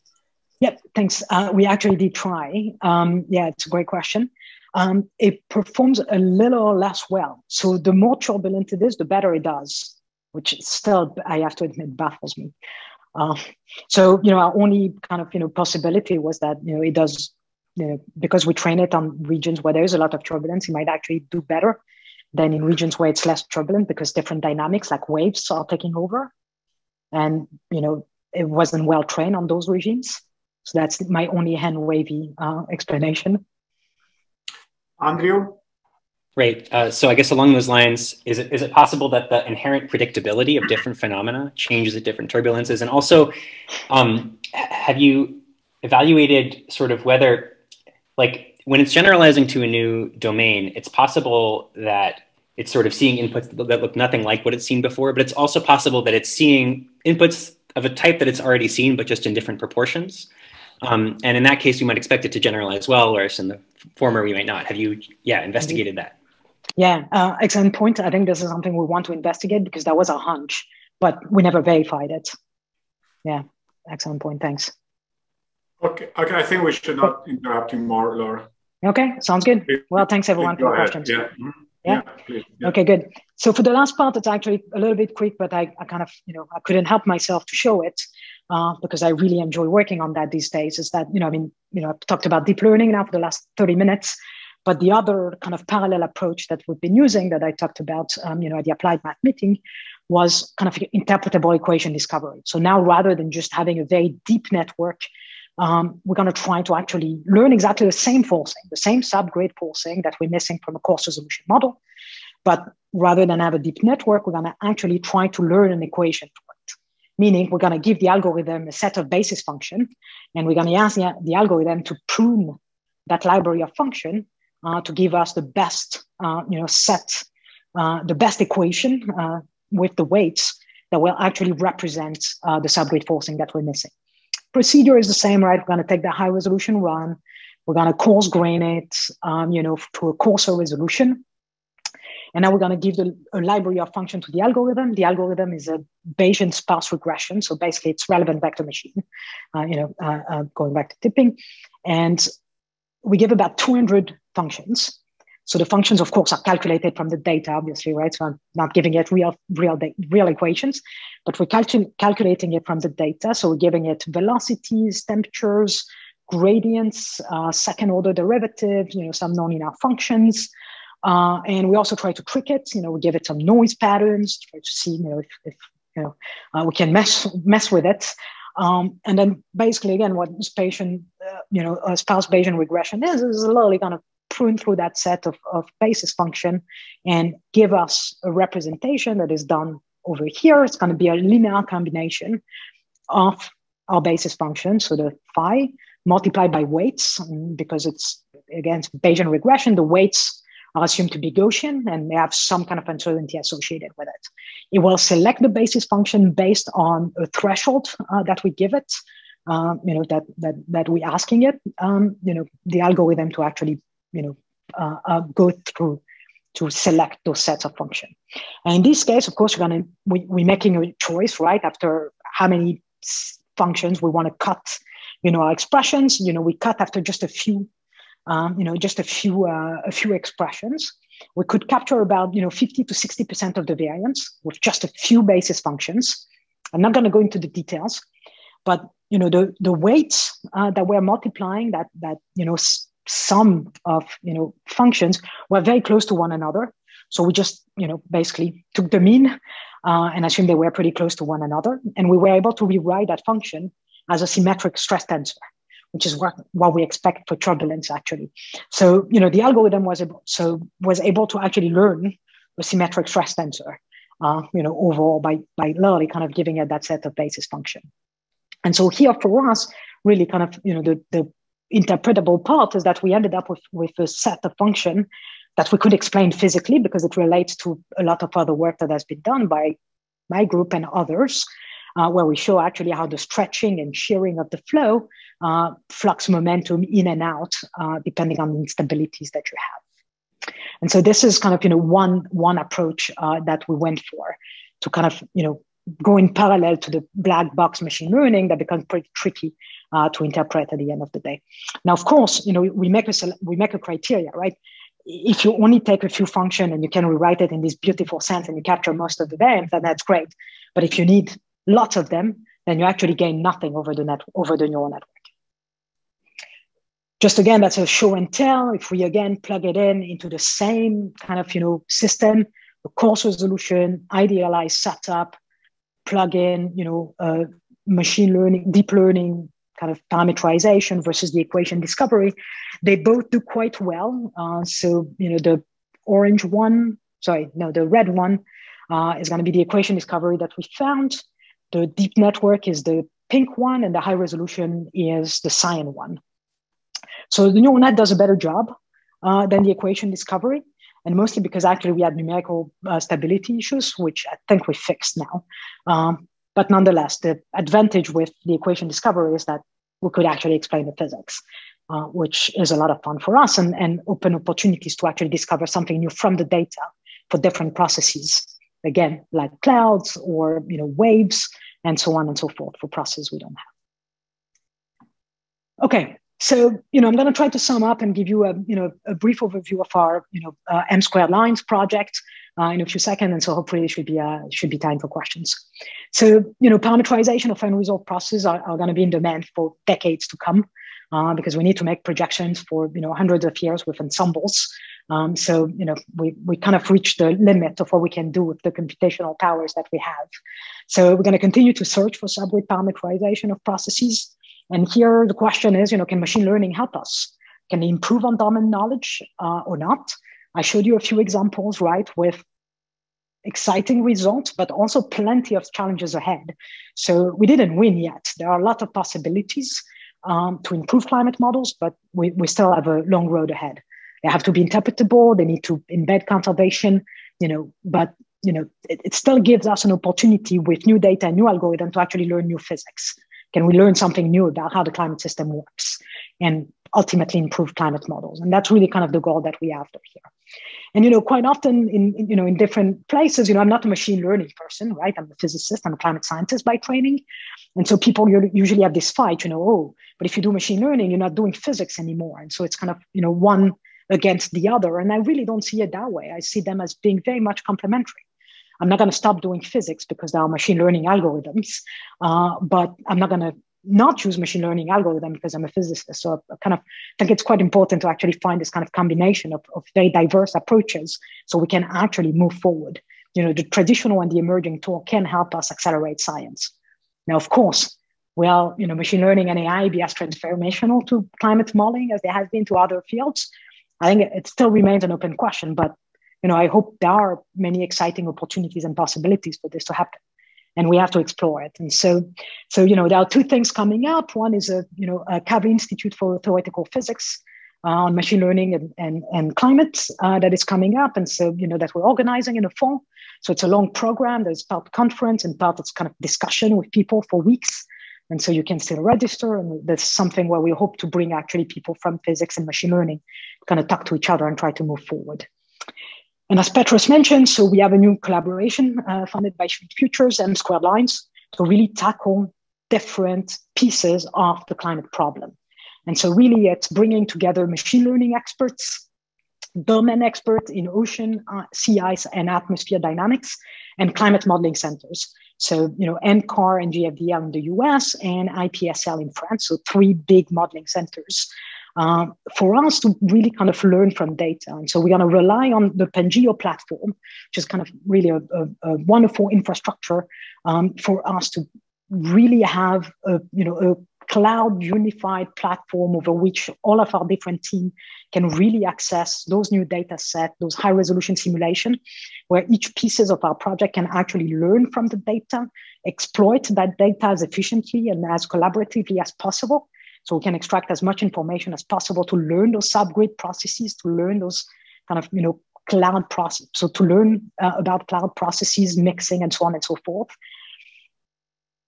Yep, thanks. Uh, we actually did try. Um, yeah, it's a great question. Um, it performs a little less well. So the more turbulent it is, the better it does which still I have to admit baffles me. Uh, so you know, our only kind of you know possibility was that you know it does you know because we train it on regions where there is a lot of turbulence, it might actually do better than in regions where it's less turbulent because different dynamics like waves are taking over, and you know it wasn't well trained on those regimes. So that's my only hand wavy uh, explanation. Andrew, Right. Uh, so I guess along those lines, is it is it possible that the inherent predictability of different phenomena changes at different turbulences? And also, um, have you evaluated sort of whether, like, when it's generalizing to a new domain, it's possible that it's sort of seeing inputs that look nothing like what it's seen before, but it's also possible that it's seeing inputs of a type that it's already seen, but just in different proportions. Um, and in that case, we might expect it to generalize well, whereas in the former, we might not. Have you, yeah, investigated that? Yeah, uh, excellent point. I think this is something we want to investigate because that was a hunch, but we never verified it. Yeah, excellent point. Thanks. Okay, okay. I think we should not interrupt you more, Laura. Okay, sounds good. Well, thanks everyone for the questions. Yeah. Mm-hmm. Yeah. yeah, please, yeah. Okay, good. So for the last part, it's actually a little bit quick, but I, I kind of, you know, I couldn't help myself to show it uh, because I really enjoy working on that these days. Is that, you know, I mean, you know, I've talked about deep learning now for the last 30 minutes. But the other kind of parallel approach that we've been using that I talked about, um, you know, at the applied math meeting was kind of interpretable equation discovery. So now rather than just having a very deep network, um, we're going to try to actually learn exactly the same forcing, the same subgrid forcing that we're missing from a coarse resolution model. But rather than have a deep network, we're going to actually try to learn an equation for it. Meaning we're going to give the algorithm a set of basis function, and we're going to ask the, algorithm to prune that library of function to give us the best, uh, you know, set, uh, the best equation with the weights that will actually represent the subgrid forcing that we're missing. procedure is the same, right? We're going to take the high resolution run. We're going to coarse grain it, um, you know, to a coarser resolution. And now we're going to give the, a library of function to the algorithm. The algorithm is a Bayesian sparse regression. So basically it's relevance vector machine, uh, you know, uh, uh, going back to Tipping. And we give about 200 functions. So the functions, of course, are calculated from the data, obviously, right? So I'm not giving it real, real, real equations, but we're calcul- calculating it from the data. So we're giving it velocities, temperatures, gradients, uh, second order derivatives, you know, some nonlinear functions. Uh, and we also try to trick it. You know, we give it some noise patterns, try to see, you know, if, if you know, uh, we can mess mess with it. Um, and then basically, again, what Bayesian, uh, you know, a sparse Bayesian regression is, is a literally going to prune through that set of, of basis function and give us a representation that is done over here. It's going to be a linear combination of our basis function, so the phi multiplied by weights, because it's again Bayesian regression. The weights are assumed to be Gaussian and they have some kind of uncertainty associated with it. It will select the basis function based on a threshold uh, that we give it, uh, you know, that, that, that we're asking it, um, you know, the algorithm to actually, you know, uh, uh go through to select those sets of function. And in this case, of course, we're gonna, we, we're making a choice, right? After how many functions we want to cut, you know, our expressions, you know, we cut after just a few um, you know, just a few uh, a few expressions. We could capture about you know 50 to 60 percent of the variance with just a few basis functions. I'm not going to go into the details, but you know the the weights uh, that we're multiplying that that you know sum of you know functions were very close to one another. So we just you know basically took the mean uh, and assumed they were pretty close to one another, and we were able to rewrite that function as a symmetric stress tensor which is what, what we expect for turbulence actually. So, you know, the algorithm was able, so was able to actually learn the symmetric stress tensor, uh, you know, overall by, by literally kind of giving it that set of basis function. And so here for us, really kind of, you know, the, the interpretable part is that we ended up with, with a set of function that we could explain physically because it relates to a lot of other work that has been done by my group and others uh, where we show actually how the stretching and shearing of the flow uh, flux momentum in and out, uh, depending on the instabilities that you have. And so this is kind of, you know, one, one approach uh, that we went for to kind of, you know, go in parallel to the black box machine learning that becomes pretty tricky uh, to interpret at the end of the day. Now, of course, you know, we make a, we make a criteria, right? if you only take a few function and you can rewrite it in this beautiful sense and you capture most of the variance, then that's great. But if you need lots of them, then you actually gain nothing over the net over the neural network. Just again, that's a show and tell. If we again plug it in into the same kind of you know system, the coarse resolution, idealized setup, plug in you know uh, machine learning, deep learning kind of parameterization versus the equation discovery, they both do quite well. Uh, so you know the orange one, sorry, no, the red one uh, is going to be the equation discovery that we found. The deep network is the pink one, and the high resolution is the cyan one. So the neural net does a better job uh, than the equation discovery, and mostly because actually we had numerical uh, stability issues, which I think we fixed now. Um, but nonetheless, the advantage with the equation discovery is that we could actually explain the physics, uh, which is a lot of fun for us and, and open opportunities to actually discover something new from the data for different processes again, like clouds or you know waves and so on and so forth for processes we don't have. Okay, so you know I'm going to try to sum up and give you a you know a brief overview of our you know uh, M²LInES project uh, in a few seconds, and so hopefully it should be uh, should be time for questions. So you know parameterization of result processes are, are going to be in demand for decades to come. Uh, because we need to make projections for you know hundreds of years with ensembles um, so, you know, we, we kind of reached the limit of what we can do with the computational powers that we have. So we're going to continue to search for subgrid parameterization of processes. And here the question is, you know, can machine learning help us? Can it improve on domain knowledge uh, or not? I showed you a few examples, right, with exciting results, but also plenty of challenges ahead. So we didn't win yet. There are a lot of possibilities um, to improve climate models, but we, we still have a long road ahead. They have to be interpretable. They need to embed conservation, you know, but you know, it, it still gives us an opportunity with new data, and new algorithm to actually learn new physics. Can we learn something new about how the climate system works and ultimately improve climate models? And that's really kind of the goal that we have here. And you know, quite often in, you know in different places, you know, I'm not a machine learning person, right? I'm a physicist, I'm a climate scientist by training, and so people usually have this fight, you know, oh, but if you do machine learning, you're not doing physics anymore, and so it's kind of you know one against the other, and I really don't see it that way. I see them as being very much complementary. I'm not going to stop doing physics because there are machine learning algorithms, uh, but I'm not going to not choose machine learning algorithm because I'm a physicist. So I kind of think it's quite important to actually find this kind of combination of, of very diverse approaches so we can actually move forward. You know, the traditional and the emerging tool can help us accelerate science. Now, of course, will you know machine learning and AI be as transformational to climate modeling as there has been to other fields? I think it still remains an open question, but you know, I hope there are many exciting opportunities and possibilities for this to happen and we have to explore it. And so, so you know, there are two things coming up. One is a you know a Kavli Institute for Theoretical Physics uh, on machine learning and and, and climate uh, that is coming up, and so you know that we're organizing in the fall. So it's a long program. There's part conference and part it's kind of discussion with people for weeks. And so you can still register, and that's something where we hope to bring actually people from physics and machine learning, kind of talk to each other and try to move forward. And as Petros mentioned, so we have a new collaboration uh, funded by Schmidt Futures and Squared Lines to really tackle different pieces of the climate problem. And so really it's bringing together machine learning experts, domain experts in ocean, uh, sea ice and atmosphere dynamics and climate modeling centers. So, you know, NCAR and GFDL in the US and IPSL in France. So three big modeling centers uh, for us to really kind of learn from data. And so we're going to rely on the Pangeo platform, which is kind of really a, a, a wonderful infrastructure um, for us to really have a, you know, a cloud unified platform over which all of our different teams can really access those new data set, those high resolution simulation, where each pieces of our project can actually learn from the data, exploit that data as efficiently and as collaboratively as possible, so we can extract as much information as possible to learn those subgrid processes, to learn those kind of, you know, cloud process. So to learn uh, about cloud processes, mixing and so on and so forth.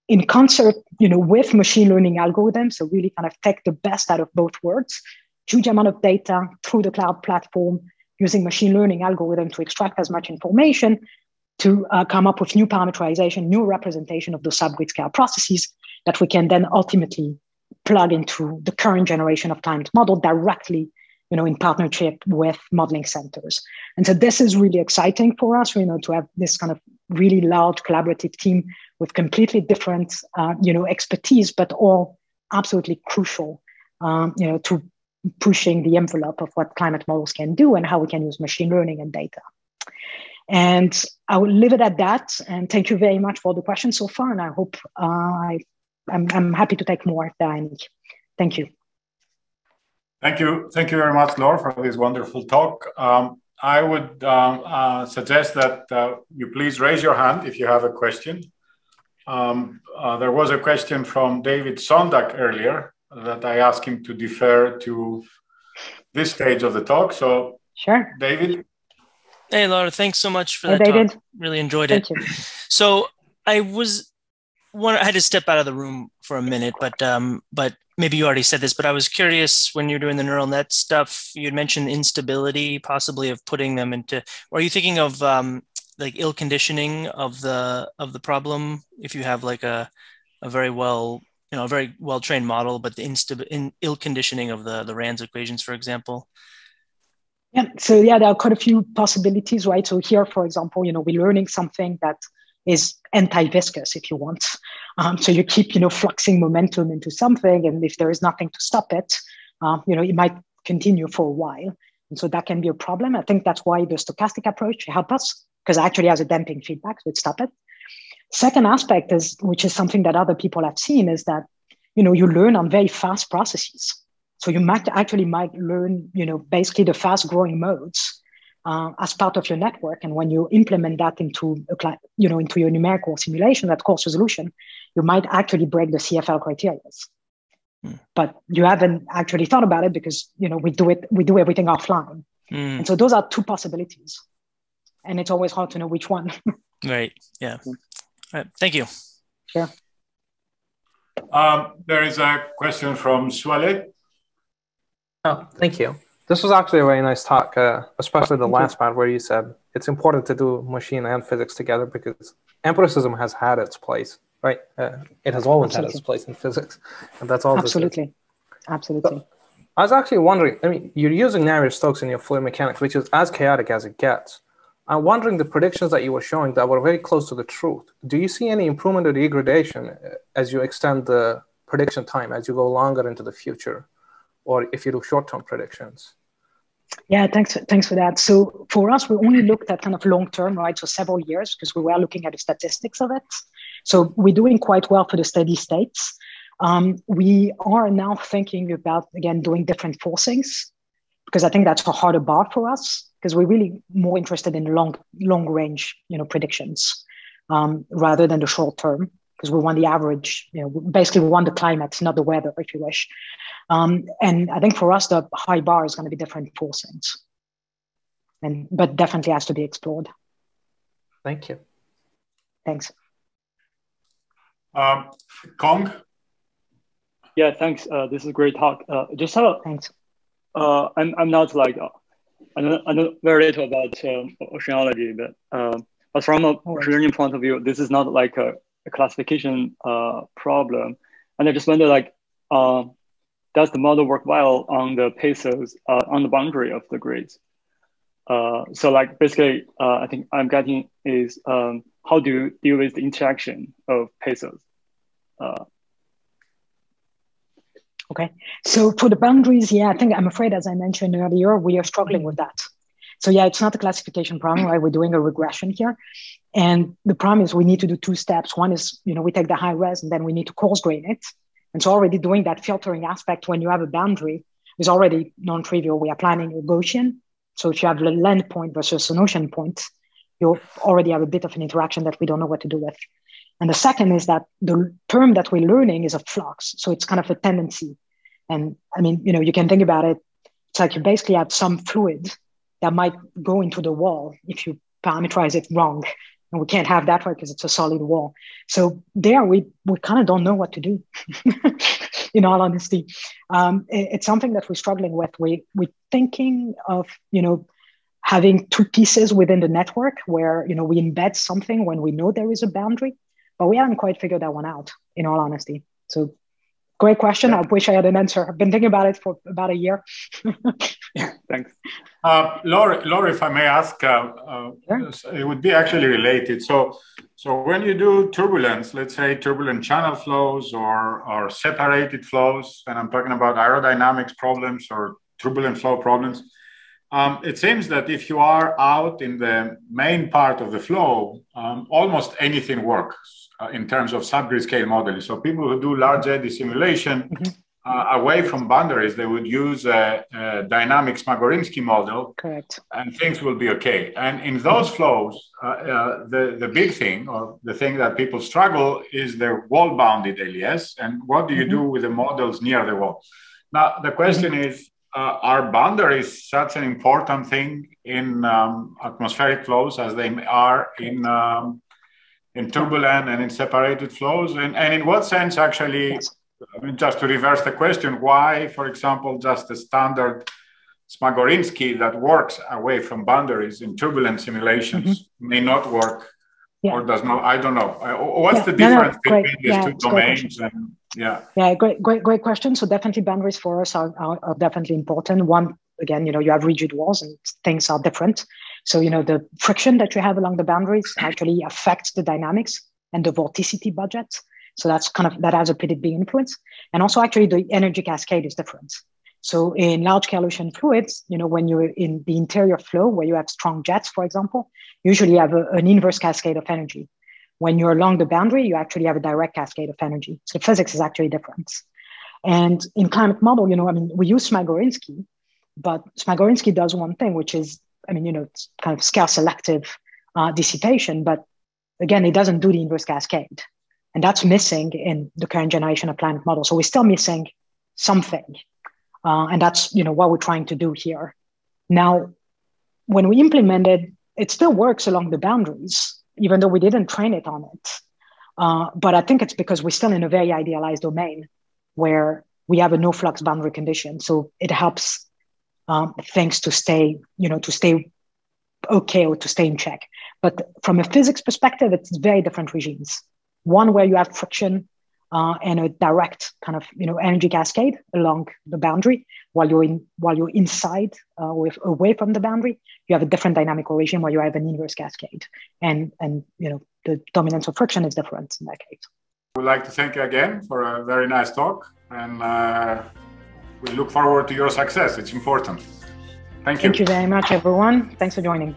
In concert, you know, with machine learning algorithms, so really kind of take the best out of both worlds, huge amount of data through the cloud platform, using machine learning algorithm to extract as much information to uh, come up with new parameterization, new representation of those subgrid scale processes that we can then ultimately plug into the current generation of climate model directly you know in partnership with modeling centers and so this is really exciting for us you know to have this kind of really large collaborative team with completely different uh, you know expertise but all absolutely crucial um, you know to pushing the envelope of what climate models can do and how we can use machine learning and data and I will leave it at that. And thank you very much for the questions so far. And I hope uh, I I'm, I'm happy to take more if there are. Thank you. Thank you. Thank you very much, Laura, for this wonderful talk. Um, I would uh, uh, suggest that uh, you please raise your hand if you have a question. Um, uh, there was a question from David Sondak earlier that I asked him to defer to this stage of the talk. So, sure, David. Hey, Laura, thanks so much for hey, that David. talk. Really enjoyed Thank it. You. So, I was one, I had to step out of the room for a minute, but um, but maybe you already said this, but I was curious when you're doing the neural net stuff. You mentioned instability, possibly of putting them into. Are you thinking of um, like ill conditioning of the of the problem? If you have like a a very well you know a very well trained model, but the insta- in ill conditioning of the the RANS equations, for example. Yeah. So yeah, there are quite a few possibilities, right? So here, for example, you know, we're learning something that is anti-viscous if you want. Um, so you keep you know fluxing momentum into something and if there is nothing to stop it uh, you know it might continue for a while. And so that can be a problem. I think that's why the stochastic approach help us because it actually has a damping feedback so it stop it. Second aspect is which is something that other people have seen is that you know you learn on very fast processes. So you might actually might learn you know basically the fast growing modes uh, as part of your network. And when you implement that into a, you know into your numerical simulation, that coarse resolution, you might actually break the CFL criteria. Hmm. But you haven't actually thought about it because you know we do it we do everything offline. Mm. And so those are two possibilities. And it's always hard to know which one. [laughs] right. Yeah. All right. Thank you. Sure. Um, there is a question from Swale. Oh, thank you. This was actually a very nice talk, uh, especially the last part where you said it's important to do machine and physics together because empiricism has had its place, right? Uh, it has always Absolutely. had its place in physics, and that's all. Absolutely, absolutely. So, I was actually wondering. I mean, you're using Navier-Stokes in your fluid mechanics, which is as chaotic as it gets. I'm wondering the predictions that you were showing that were very close to the truth. Do you see any improvement or degradation uh, as you extend the prediction time as you go longer into the future, or if you do short-term predictions? Yeah, thanks. Thanks for that. So for us, we only looked at kind of long term, right? So several years because we were looking at the statistics of it. So we're doing quite well for the steady states. Um, we are now thinking about again doing different forcings because I think that's a harder bar for us because we're really more interested in long long range you know predictions um, rather than the short term because we want the average you know basically we want the climate not the weather if you wish um, and I think for us the high bar is going to be different forcings and but definitely has to be explored. Thank you. Thanks. Um, Kong. Yeah, thanks. Uh, this is a great talk. Uh, just have thanks. Uh, I'm I'm not like uh, I know, I know very little about um, oceanology, but uh, but from a machine learning point of view, this is not like a, a classification uh, problem. And I just wonder, like, uh, does the model work well on the pesos uh, on the boundary of the grids? Uh, so, like, basically, uh, I think I'm getting is um, how do you deal with the interaction of pesos? Uh, Okay, so for the boundaries, yeah, I think I'm afraid, as I mentioned earlier, we are struggling with that. So yeah, it's not a classification problem, mm. right? We're doing a regression here. And the problem is we need to do two steps. One is, you know, we take the high res and then we need to coarse grain it. And so already doing that filtering aspect when you have a boundary is already non-trivial. We are planning a Gaussian. So if you have a land point versus an ocean point, you already have a bit of an interaction that we don't know what to do with. And the second is that the term that we're learning is a flux. So it's kind of a tendency. And I mean, you know, you can think about it. It's like you basically have some fluid that might go into the wall if you parameterize it wrong. And we can't have that way because it's a solid wall. So there we, we kind of don't know what to do, [laughs] in all honesty. Um, it, it's something that we're struggling with. We, we're thinking of, you know, having two pieces within the network where, you know, we embed something when we know there is a boundary but we haven't quite figured that one out, in all honesty. So, great question. I wish I had an answer. I've been thinking about it for about a year. [laughs] yeah, [laughs] thanks. Uh, Laura, Laura, if I may ask, uh, uh, it would be actually related. So, so when you do turbulence, let's say turbulent channel flows or, or separated flows, and I'm talking about aerodynamics problems or turbulent flow problems, um, it seems that if you are out in the main part of the flow, um, almost anything works uh, in terms of subgrid scale modeling. So people who do large eddy simulation mm-hmm. Uh, away from boundaries, they would use a, a dynamic Smagorinsky model. Correct. And things will be okay. And in those flows, uh, uh, the, the big thing or the thing that people struggle is the wall bounded LES. And what do you mm-hmm. do with the models near the wall? Now, the question mm-hmm. is, uh, are boundaries such an important thing in um, atmospheric flows as they are in um, in turbulent and in separated flows? And, and in what sense, actually, I mean, just to reverse the question, why, for example, just a standard Smagorinsky that works away from boundaries in turbulent simulations mm-hmm. may not work yeah. or does not? I don't know. What's yeah. the difference no, no, between these yeah, two domains? And, yeah, yeah, great, great, great question. So definitely boundaries for us are, are, are definitely important. One, again, you know, you have rigid walls and things are different. So, you know, the friction that you have along the boundaries actually affects the dynamics and the vorticity budget. So that's kind of, that has a pretty big influence. And also actually the energy cascade is different. So in large ocean fluids, you know, when you're in the interior flow where you have strong jets, for example, usually you have a, an inverse cascade of energy. When you're along the boundary, you actually have a direct cascade of energy. So physics is actually different. And in climate model, you know, I mean, we use Smagorinsky, but Smagorinsky does one thing, which is I mean, you know, it's kind of scale selective uh, dissipation, but again, it doesn't do the inverse cascade. And that's missing in the current generation of climate models. So we're still missing something. Uh, and that's, you know, what we're trying to do here. Now, when we implemented, it still works along the boundaries, even though we didn't train it on it. Uh, but I think it's because we're still in a very idealized domain where we have a no flux boundary condition. So it helps um, things to stay, you know, to stay okay or to stay in check. But from a physics perspective, it's very different regimes. One where you have friction uh, and a direct kind of you know energy cascade along the boundary, while you're in while you're inside uh, with away from the boundary, you have a different dynamical regime where you have an inverse cascade, and and you know the dominance of friction is different in that case. We'd like to thank you again for a very nice talk, and uh, we look forward to your success. It's important. Thank you. Thank you very much, everyone. Thanks for joining.